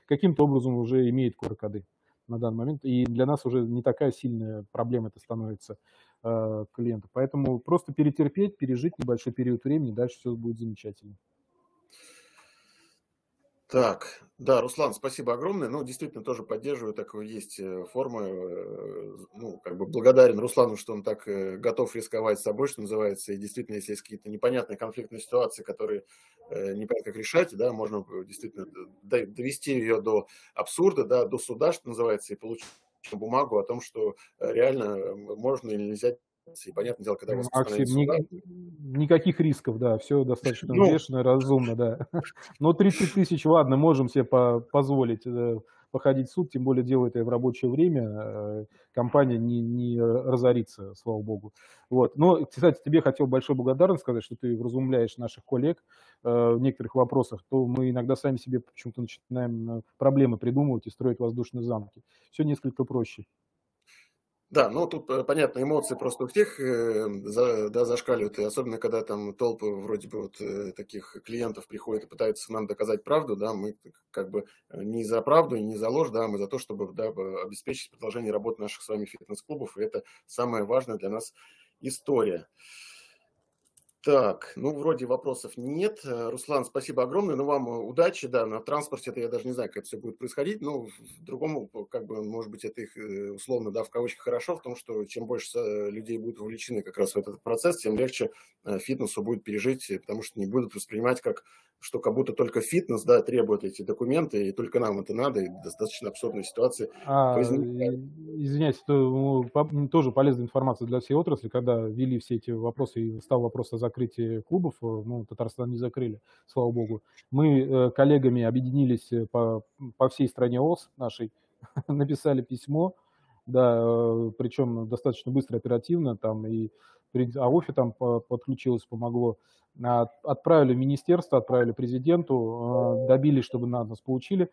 каким-то образом уже имеет QR-коды на данный момент. И для нас уже не такая сильная проблема это становится э, клиенту. Поэтому просто перетерпеть, пережить небольшой период времени, дальше все будет замечательно. Так, да, Руслан, спасибо огромное. Ну, действительно, тоже поддерживаю, такой есть э, формы. Э, ну, как бы благодарен Руслану, что он так э, готов рисковать собой, что называется. И действительно, если есть какие-то непонятные конфликтные ситуации, которые непонятно как решать, да, можно действительно довести ее до абсурда, да, до суда, что называется, и получить бумагу о том, что реально можно или нельзя и понятное дело, когда у вас Максим, ни, никаких рисков, да, все достаточно ну, взвешенно, разумно, да. Но 30 тысяч, ладно, можем себе по позволить э, походить в суд, тем более делает это в рабочее время, э, компания не, не разорится, слава богу. Вот. Но, кстати, тебе хотел большой благодарность сказать, что ты вразумляешь наших коллег э, в некоторых вопросах, то мы иногда сами себе почему-то начинаем проблемы придумывать и строить воздушные замки. Все несколько проще. Да, ну тут, э, понятно, эмоции просто у всех э, за, да, зашкаливают, и особенно когда там толпы вроде бы вот э, таких клиентов приходят и пытаются нам доказать правду, да, мы как бы не за правду и не за ложь, да, мы за то, чтобы да, обеспечить продолжение работы наших с вами фитнес-клубов, и это самая важная для нас история. Так, ну, вроде вопросов нет. Э, Руслан, спасибо огромное. Ну, вам э, удачи, да, на транспорте это я даже не знаю, как это все будет происходить. Ну, другому, как бы, может быть, это их э, условно, да, в кавычках хорошо, в том, что чем больше людей будет вовлечены как раз в этот процесс, тем легче фитнесу будет пережить, потому что не будут воспринимать как что как будто только фитнес, да, требует эти документы, и только нам это надо, и достаточно абсурдные ситуации. А, Извиняюсь, это ну, тоже полезная информация для всей отрасли, когда ввели все эти вопросы, и стал вопрос о закрытии клубов, э, ну, Татарстан не закрыли, слава богу. Мы э, коллегами объединились э, по, по всей стране ОС нашей, написали письмо, да, причем достаточно быстро, оперативно, там и АОФИ там подключилось, помогло. Отправили в министерство, отправили президенту, добились, чтобы нас получили.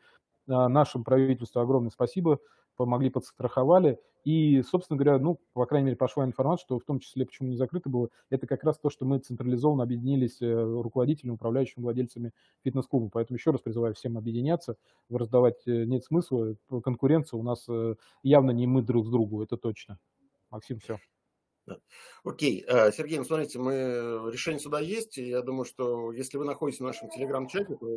Нашему правительству огромное спасибо, помогли, подстраховали. И, собственно говоря, ну, по крайней мере, пошла информация, что в том числе, почему не закрыто было, это как раз то, что мы централизованно объединились э, руководителями, управляющими, владельцами фитнес-клуба. Поэтому еще раз призываю всем объединяться, раздавать э, нет смысла. Конкуренция у нас э, явно не мы друг с другу, это точно. Максим, все. Окей, э, Сергей, ну смотрите, мы, решение сюда есть, и я думаю, что если вы находитесь в нашем телеграм-чате, то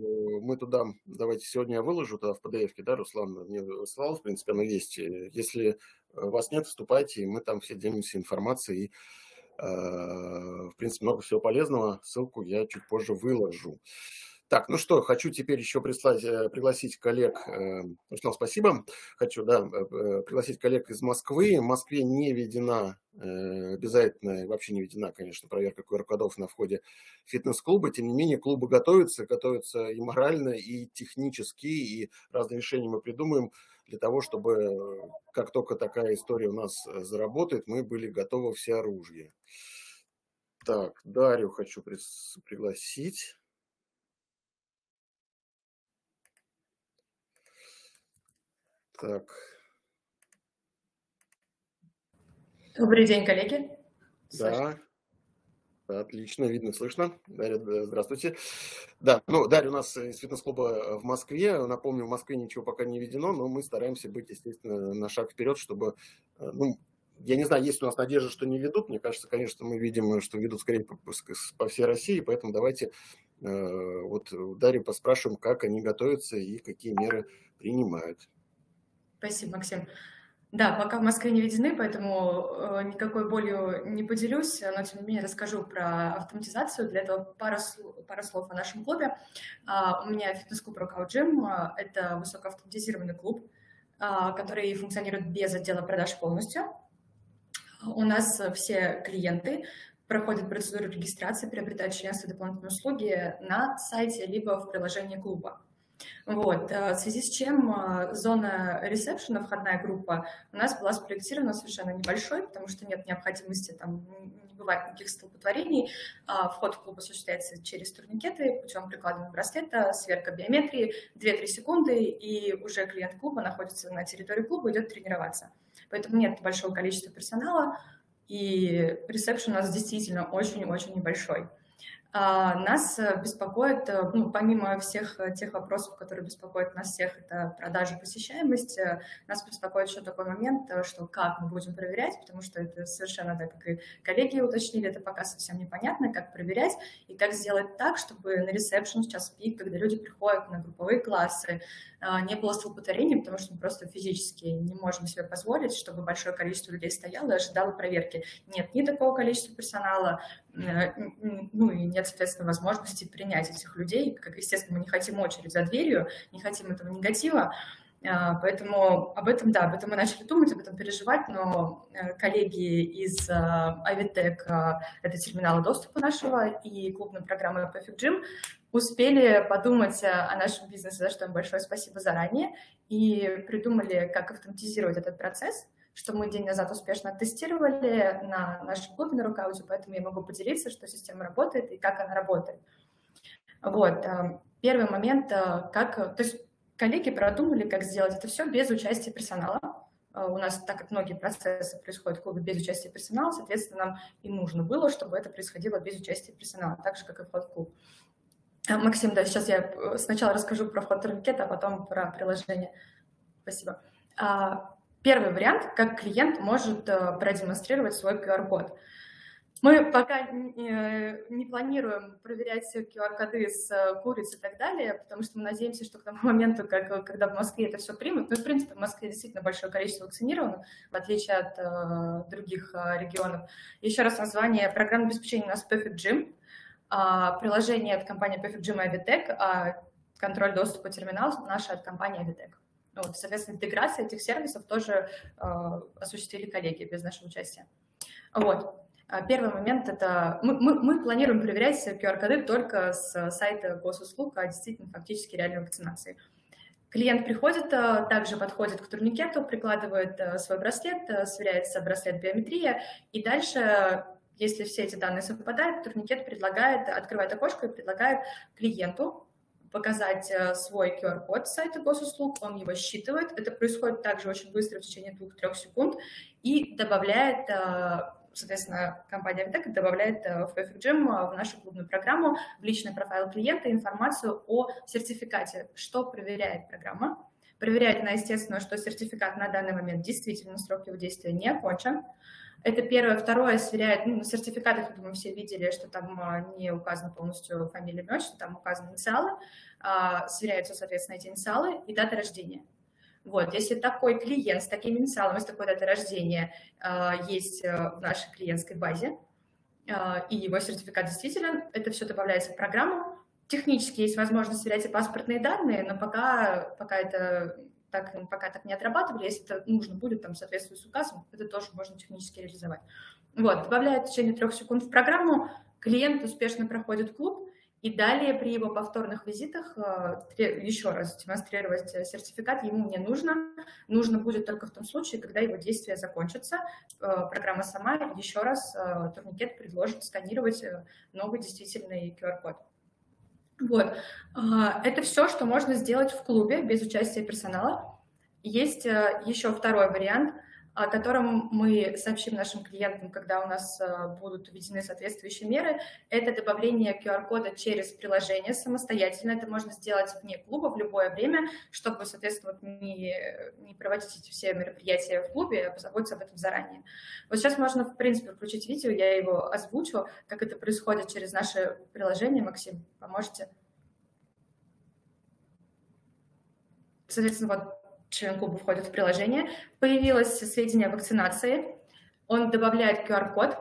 мы туда, давайте сегодня я выложу туда в PDF, да, Руслан мне высылал, в принципе, оно есть. Если вас нет, вступайте, и мы там все делимся информацией, и, э, в принципе, много всего полезного, ссылку я чуть позже выложу. Так, ну что, хочу теперь еще прислать, э, пригласить коллег, э, Руслан, спасибо, хочу, да, э, пригласить коллег из Москвы. В Москве не введена, обязательно, вообще не введена, конечно, проверка QR-кодов на входе в фитнес-клубы, тем не менее, клубы готовятся, готовятся и морально, и технически, и разные решения мы придумаем для того, чтобы как только такая история у нас заработает, мы были готовы все оружие. Так, Дарью хочу пригласить. Так. Добрый день, коллеги. Да. Отлично, видно, слышно. Дарья, здравствуйте. Да, ну, Дарья у нас из фитнес-клуба в Москве. Напомню, в Москве ничего пока не введено, но мы стараемся быть, естественно, на шаг вперед, чтобы, э, ну, я не знаю, есть у нас надежда, что не ведут. Мне кажется, конечно, мы видим, что ведут скорее по, по всей России, поэтому давайте э, вот Дарью поспрашиваем, как они готовятся и какие меры принимают. Спасибо, Максим. Да, пока в Москве не введены, поэтому э, никакой болью не поделюсь, но тем не менее расскажу про автоматизацию. Для этого пара, пара слов о нашем клубе. Uh, у меня фитнес-клуб Workout Gym. Uh, это высокоавтоматизированный клуб, uh, который функционирует без отдела продаж полностью. У нас все клиенты проходят процедуру регистрации, приобретают членство и дополнительные услуги на сайте либо в приложении клуба. Вот. Э, в связи с чем э, зона ресепшена, входная группа, у нас была спроектирована совершенно небольшой, потому что нет необходимости, там не бывает никаких столпотворений. А вход в клуб осуществляется через турникеты, путем прикладывания браслета, сверка биометрии, 2-3 секунды, и уже клиент клуба находится на территории клуба, идет тренироваться. Поэтому нет большого количества персонала, и ресепшн у нас действительно очень-очень небольшой. А, нас э, беспокоит, э, ну, помимо всех э, тех вопросов, которые беспокоят нас всех, это продажа, посещаемость, нас беспокоит еще такой момент, что как мы будем проверять, потому что это совершенно, так как и коллеги уточнили, это пока совсем непонятно, как проверять и как сделать так, чтобы на ресепшн сейчас пик, когда люди приходят на групповые классы, не было столпотворений, потому что мы просто физически не можем себе позволить, чтобы большое количество людей стояло и ожидало проверки. Нет ни такого количества персонала, ну и нет, соответственно, возможности принять этих людей. Как, естественно, мы не хотим очередь за дверью, не хотим этого негатива, а, Поэтому об этом, да, об этом мы начали думать, об этом переживать, но э, коллеги из Авитек, а, это терминалы доступа нашего и клубной программы Perfect Gym, успели подумать о нашем бизнесе, за что им большое спасибо заранее, и придумали, как автоматизировать этот процесс – что мы день назад успешно тестировали на нашем клубе на рукауте, поэтому я могу поделиться, что система работает и как она работает. Вот. Э, первый момент, э, как... То есть коллеги продумали, как сделать это все без участия персонала. Э, у нас, так как многие процессы происходят в клубе без участия персонала, соответственно, нам и нужно было, чтобы это происходило без участия персонала, так же, как и вход в клуб. Максим, да, сейчас я сначала расскажу про вход турникета, а потом про приложение. Спасибо. А, Первый вариант, как клиент может э, продемонстрировать свой QR-код. Мы пока не планируем проверять QR-коды с э, куриц и так далее, потому что мы надеемся, что к тому моменту, как, когда в Москве это все примут, ну, в принципе, в Москве действительно большое количество вакцинированных, в отличие от э, других э, регионов. Еще раз название программы обеспечения у нас Perfect Gym, э, приложение от компании Perfect Gym Avitec, а контроль доступа терминал наша от компании Avitec. Вот, соответственно, интеграция этих сервисов тоже э, осуществили коллеги без нашего участия. Вот. А первый момент – это мы, мы, мы планируем проверять QR-коды только с сайта госуслуг, а действительно фактически реальной вакцинации. Клиент приходит, э, также подходит к турникету, прикладывает э, свой браслет, сверяется браслет биометрия, и дальше, если все эти данные совпадают, турникет предлагает, открывает окошко и предлагает клиенту показать э, свой QR-код с сайта госуслуг, он его считывает, это происходит также очень быстро, в течение 2-3 секунд, и добавляет э, соответственно, компания Avitec добавляет э, в Perfect Gym в нашу клубную программу в личный профайл клиента информацию о сертификате, что проверяет программа. Проверяет она, естественно, что сертификат на данный момент действительно срок его действия не окончен. Это первое. Второе, сверяет, ну, на сертификатах, я думаю, все видели, что там а, не указано полностью фамилия, имя, что там указаны инициалы. А, сверяются, соответственно, эти инициалы и дата рождения. Вот, если такой клиент с таким инициалом, с такой датой рождения а, есть э, в нашей клиентской базе, а, и его сертификат действителен, это все добавляется в программу. Технически есть возможность сверять и паспортные данные, но пока, пока это так, пока так не отрабатывали, если это нужно будет там, в соответствии с указом, это тоже можно технически реализовать. Вот, добавляют в течение трех секунд в программу, клиент успешно проходит клуб, и далее при его повторных визитах э, еще раз демонстрировать сертификат ему не нужно. Нужно будет только в том случае, когда его действие закончится. Э, программа сама еще раз э, турникет предложит сканировать новый действительный QR-код. Вот. А, это все, что можно сделать в клубе без участия персонала. Есть э, еще второй вариант, о котором мы сообщим нашим клиентам, когда у нас э, будут введены соответствующие меры. Это добавление QR-кода через приложение самостоятельно. Это можно сделать вне клуба в любое время, чтобы, соответственно, не, не проводить эти все мероприятия в клубе, а позаботиться об этом заранее. Вот сейчас можно, в принципе, включить видео, я его озвучу, как это происходит через наше приложение. Максим, поможете? Соответственно, вот член клуба входит в приложение. Появилось сведения о вакцинации. Он добавляет QR-код.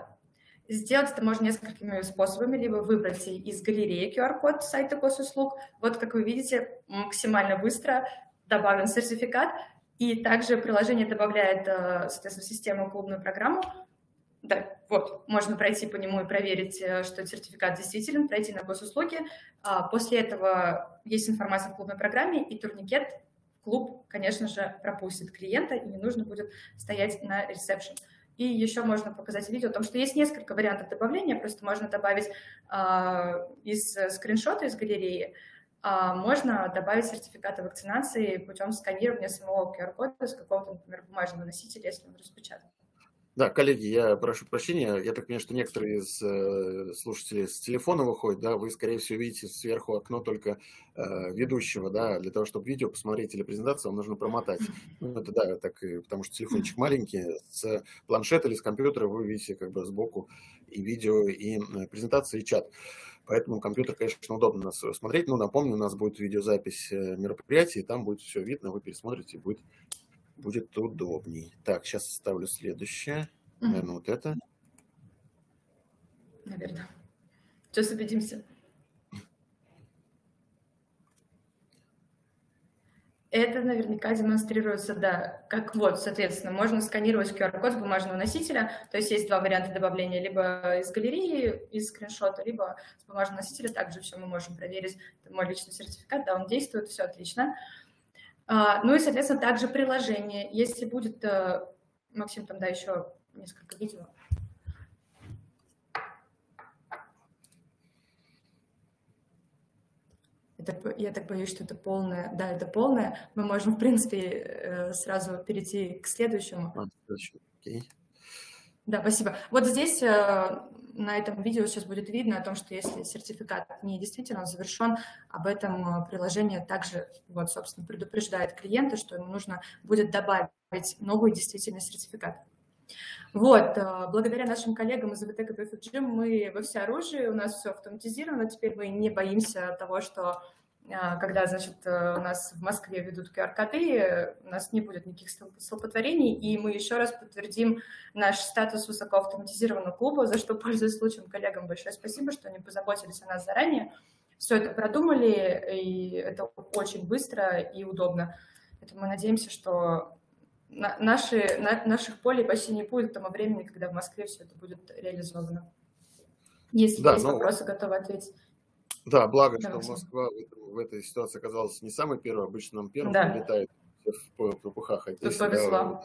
Сделать это можно несколькими способами. Либо выбрать из галереи QR-код сайта госуслуг. Вот, как вы видите, максимально быстро добавлен сертификат. И также приложение добавляет, э, соответственно, систему клубную программу. Да, вот, можно пройти по нему и проверить, э, что сертификат действителен, пройти на госуслуги. А после этого есть информация в клубной программе, и турникет клуб, конечно же, пропустит клиента, и не нужно будет стоять на ресепшн. И еще можно показать видео о том, что есть несколько вариантов добавления, просто можно добавить э, из скриншота из галереи, а можно добавить сертификаты вакцинации путем сканирования самого QR-кода с какого-то, например, бумажного носителя, если он распечатан. Да, коллеги, я прошу прощения. Я так понимаю, что некоторые из э, слушателей с телефона выходят, да, вы, скорее всего, видите сверху окно только э, ведущего, да, для того, чтобы видео посмотреть или презентацию, вам нужно промотать. Ну, это да, так, потому что телефончик маленький, с планшета или с компьютера вы видите как бы сбоку и видео, и э, презентацию, и чат. Поэтому компьютер, конечно, удобно нас смотреть. Но напомню, у нас будет видеозапись э, мероприятия, и там будет все видно, вы пересмотрите, будет будет удобней. Так, сейчас ставлю следующее. Mm-hmm. Наверное, вот это. Наверное. Сейчас убедимся. Это наверняка демонстрируется, да, как вот, соответственно, можно сканировать QR-код с бумажного носителя, то есть есть два варианта добавления, либо из галереи, из скриншота, либо с бумажного носителя, также все мы можем проверить, это мой личный сертификат, да, он действует, все отлично. А, ну и, соответственно, также приложение. Если будет, э, Максим, там, да, еще несколько видео. Это, я так боюсь, что это полное. Да, это полное. Мы можем, в принципе, э, сразу перейти к следующему. Okay. Да, спасибо. Вот здесь э, на этом видео сейчас будет видно о том, что если сертификат не действительно завершен, об этом э, приложение также, вот, собственно, предупреждает клиента, что ему нужно будет добавить новый действительный сертификат. Вот, э, благодаря нашим коллегам из ВТК PFG мы во всеоружии, у нас все автоматизировано, теперь мы не боимся того, что когда, значит, э, у нас в Москве ведут QR-коды, у нас не будет никаких столпотворений, и мы еще раз подтвердим наш статус высокоавтоматизированного клуба, за что, пользуясь случаем, коллегам большое спасибо, что они позаботились о нас заранее. Все это продумали, и это очень быстро и удобно. Поэтому мы надеемся, что наши, на, наших полей почти не будет к тому времени, когда в Москве все это будет реализовано. Если да, есть ну... вопросы, готовы ответить. Да, благо, что Москва в, в этой ситуации оказалась не самой первой, обычно нам первым да. прилетает в попыхах. А здесь, да,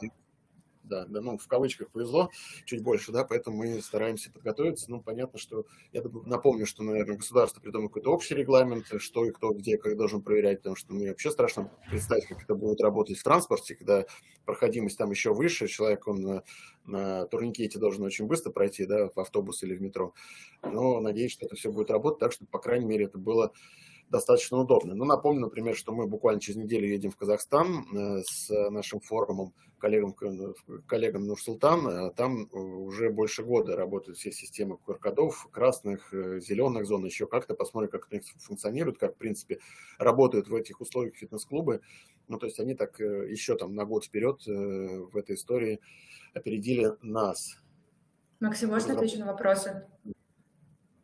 да, да, ну, в кавычках повезло чуть больше, да, поэтому мы стараемся подготовиться. Ну, понятно, что я напомню, что, наверное, государство придумало какой-то общий регламент, что и кто где, как должен проверять, потому что мне вообще страшно представить, как это будет работать в транспорте, когда проходимость там еще выше, человек, он на, на турникете должен очень быстро пройти, да, в автобус или в метро. Но надеюсь, что это все будет работать так, чтобы, по крайней мере, это было достаточно удобно. Ну, напомню, например, что мы буквально через неделю едем в Казахстан э, с нашим форумом, коллегам, коллегам Нур-Султан. Э, там уже больше года работают все системы QR-кодов, красных, э, зеленых зон, еще как-то. Посмотрим, как это функционирует, как, в принципе, работают в этих условиях фитнес-клубы. Ну, то есть они так еще там на год вперед в этой истории опередили нас. Максим, можно отвечу на вопросы?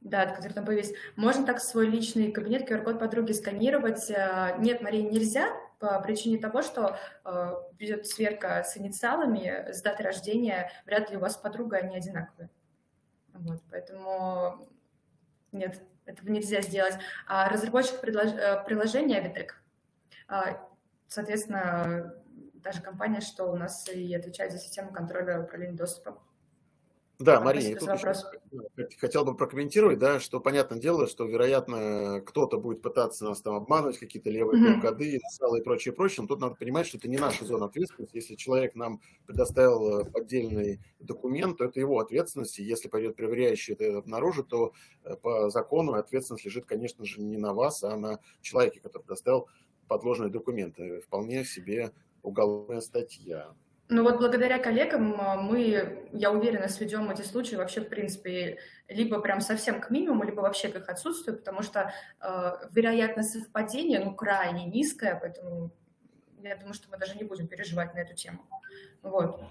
Да, который там появились. Можно так свой личный кабинет QR-код подруги сканировать? Э, нет, Мария, нельзя по причине того, что э, идет сверка с инициалами, с датой рождения, вряд ли у вас подруга, они одинаковые. Вот, поэтому нет, этого нельзя сделать. А разработчик предлож... Э, приложения Авитек, соответственно, та же компания, что у нас и отвечает за систему контроля управления доступом. Да, Мария, тут еще хотел бы прокомментировать, да, что понятное дело, что, вероятно, кто-то будет пытаться нас там обманывать, какие-то левые mm-hmm. коды, и прочее, прочее. Но тут надо понимать, что это не наша зона ответственности. Если человек нам предоставил э, поддельный документ, то это его ответственность. И если пойдет проверяющий это обнаружит, то э, по закону ответственность лежит, конечно же, не на вас, а на человеке, который предоставил подложные документы. Вполне себе уголовная статья. Ну вот благодаря коллегам а, мы, я уверена, сведем эти случаи вообще, в принципе, либо прям совсем к минимуму, либо вообще к их отсутствию, потому что э, вероятность совпадения, ну, крайне низкая, поэтому я думаю, что мы даже не будем переживать на эту тему. Вот.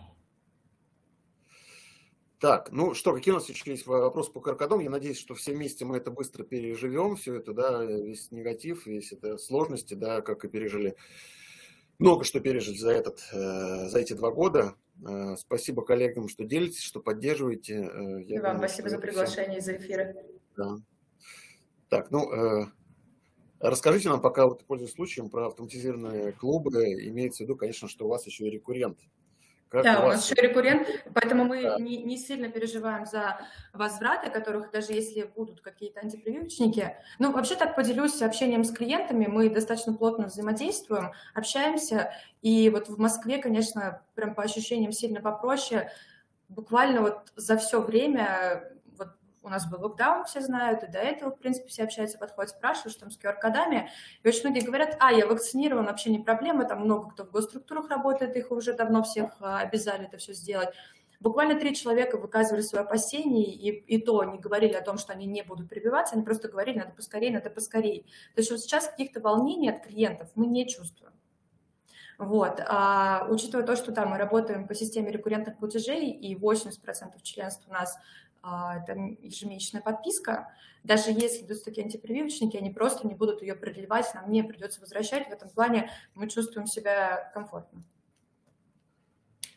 Так, ну что, какие у нас еще есть вопросы по каркадам? Я надеюсь, что все вместе мы это быстро переживем, все это, да, весь негатив, весь это сложности, да, как и пережили много что пережили за, этот, э, за эти два года. Э, спасибо коллегам, что делитесь, что поддерживаете. Э, я И вам думаю, спасибо за приглашение и за эфиры. Да. Так, ну, расскажите нам пока, вот, пользуясь случаем, про автоматизированные клубы. Имеется в виду, конечно, что у вас еще и рекуррент. Как да, у, нас еще рекуррент, поэтому мы да. не, не сильно переживаем за возвраты, которых даже если будут какие-то антипрививочники. Ну, вообще так поделюсь общением с клиентами, мы достаточно плотно взаимодействуем, общаемся, и вот в Москве, конечно, прям по ощущениям сильно попроще. буквально вот за все время у нас был локдаун, все знают, и до этого, в принципе, все общаются, подходят, спрашивают, что там с QR-кодами. И очень многие говорят, а, я вакцинирован, вообще не проблема, там много кто в госструктурах работает, их уже давно всех а, обязали это все сделать. Буквально три человека выказывали свои опасения, и, и то не говорили о том, что они не будут прививаться, они просто говорили, надо поскорее, надо поскорее. То есть вот сейчас каких-то волнений от клиентов мы не чувствуем. Вот. А, учитывая то, что там мы работаем по системе рекуррентных платежей, и 80% членств у нас это ежемесячная подписка. Даже если идут такие антипрививочники, они просто не будут ее продлевать, нам не придется возвращать. В этом плане мы чувствуем себя комфортно.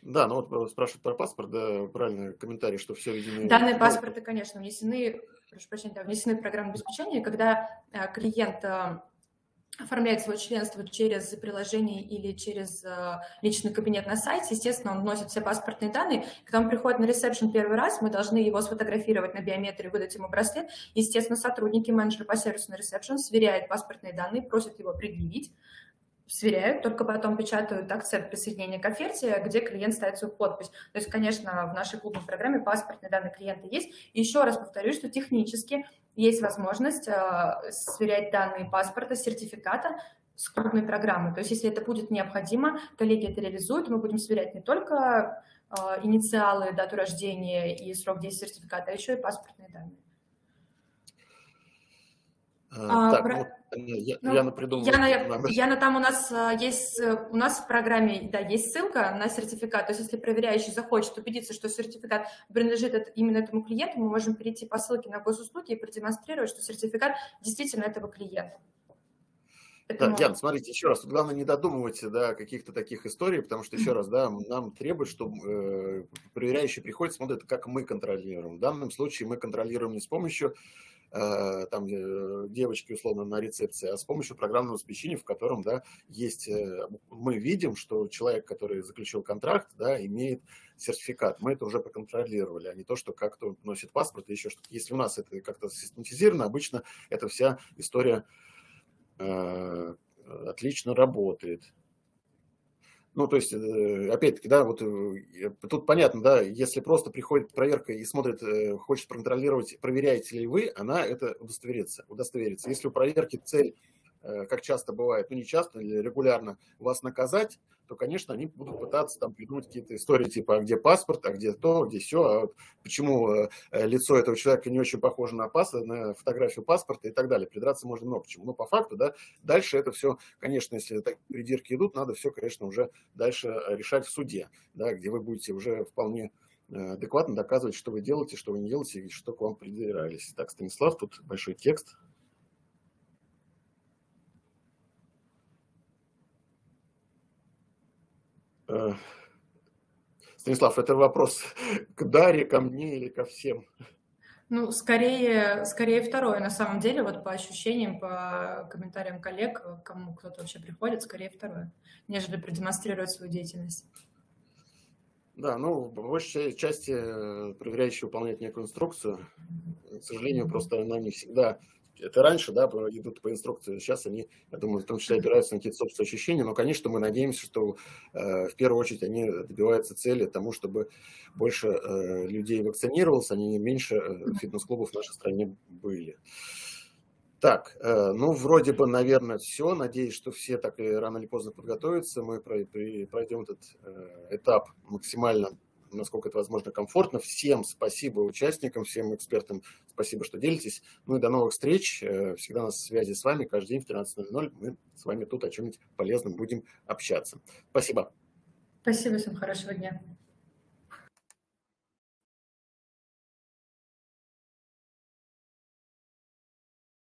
Да, ну вот спрашивают про паспорт, да, правильный комментарий, что все видимо... Данные паспорты, конечно, внесены, прошу прощения, да, внесены в программу обеспечения, когда э, клиент э, оформляет свое членство через приложение или через э, личный кабинет на сайте, естественно, он вносит все паспортные данные. Когда он приходит на ресепшн первый раз, мы должны его сфотографировать на биометрии, выдать ему браслет. Естественно, сотрудники менеджера по сервису на ресепшн сверяют паспортные данные, просят его предъявить сверяют, только потом печатают акцепт присоединения к оферте, где клиент ставит свою подпись. То есть, конечно, в нашей клубной программе паспортные данные клиента есть. И еще раз повторюсь, что технически есть возможность э, сверять данные паспорта, сертификата с клубной программы. То есть, если это будет необходимо, коллеги это реализуют, мы будем сверять не только э, инициалы, дату рождения и срок действия сертификата, а еще и паспортные данные. А, так, про... я, ну, Яна придумала. Яна, Яна, там у нас а, есть, э, у нас в программе, да, есть ссылка на сертификат. То есть, если проверяющий захочет убедиться, что сертификат принадлежит именно этому клиенту, мы можем перейти по ссылке на госуслуги и продемонстрировать, что сертификат действительно этого клиента. Поэтому... Да, Ян, смотрите, еще раз, главное не додумывать да, каких-то таких историй, потому что, еще раз, да, нам требует, чтобы э, проверяющий приходит, смотрит, как мы контролируем. В данном случае мы контролируем не с помощью Э, там э, девочки условно на рецепции, а с помощью программного обеспечения, в котором да, есть, э, мы видим, что человек, который заключил контракт, да, имеет сертификат. Мы это уже проконтролировали, а не то, что как-то носит паспорт и еще что-то. Если у нас это как-то систематизировано, обычно эта вся история э, отлично работает. Ну, то есть, э, опять-таки, да, вот э, тут понятно, да, если просто приходит проверка и смотрит, э, хочет проконтролировать, проверяете ли вы, она это удостоверится, удостоверится. Если у проверки цель как часто бывает, ну не часто или регулярно, вас наказать, то, конечно, они будут пытаться там придумать какие-то истории, типа, а где паспорт, а где то, где все, а вот почему э, лицо этого человека не очень похоже на паспорт, на фотографию паспорта и так далее. Придраться можно много к чему. Но по факту, да, дальше это все, конечно, если такие придирки идут, надо все, конечно, уже дальше решать в суде, да, где вы будете уже вполне э, адекватно доказывать, что вы делаете, что вы не делаете, и что к вам придирались. Так, Станислав, тут большой текст. Станислав, это вопрос к Даре, ко мне или ко всем? Ну, скорее, скорее второе. На самом деле, вот по ощущениям, по комментариям коллег, кому кто-то вообще приходит, скорее второе, нежели продемонстрировать свою деятельность. Да, ну, по большей части э, проверяющий выполняет некую инструкцию. К сожалению, просто она не всегда это раньше, да, идут по инструкции, сейчас они, я думаю, в том числе опираются на какие-то собственные ощущения, но, конечно, мы надеемся, что э, в первую очередь они добиваются цели тому, чтобы больше э, людей вакцинировалось, они меньше э, фитнес-клубов в нашей стране были. Так, э, ну, вроде бы, наверное, все. Надеюсь, что все так рано или поздно подготовятся. Мы пройдем этот э, этап максимально насколько это возможно, комфортно. Всем спасибо участникам, всем экспертам спасибо, что делитесь. Ну и до новых встреч. Э, всегда на связи с вами каждый день в 13.00. Мы с вами тут о чем-нибудь полезном будем общаться. Спасибо. Спасибо, всем хорошего дня.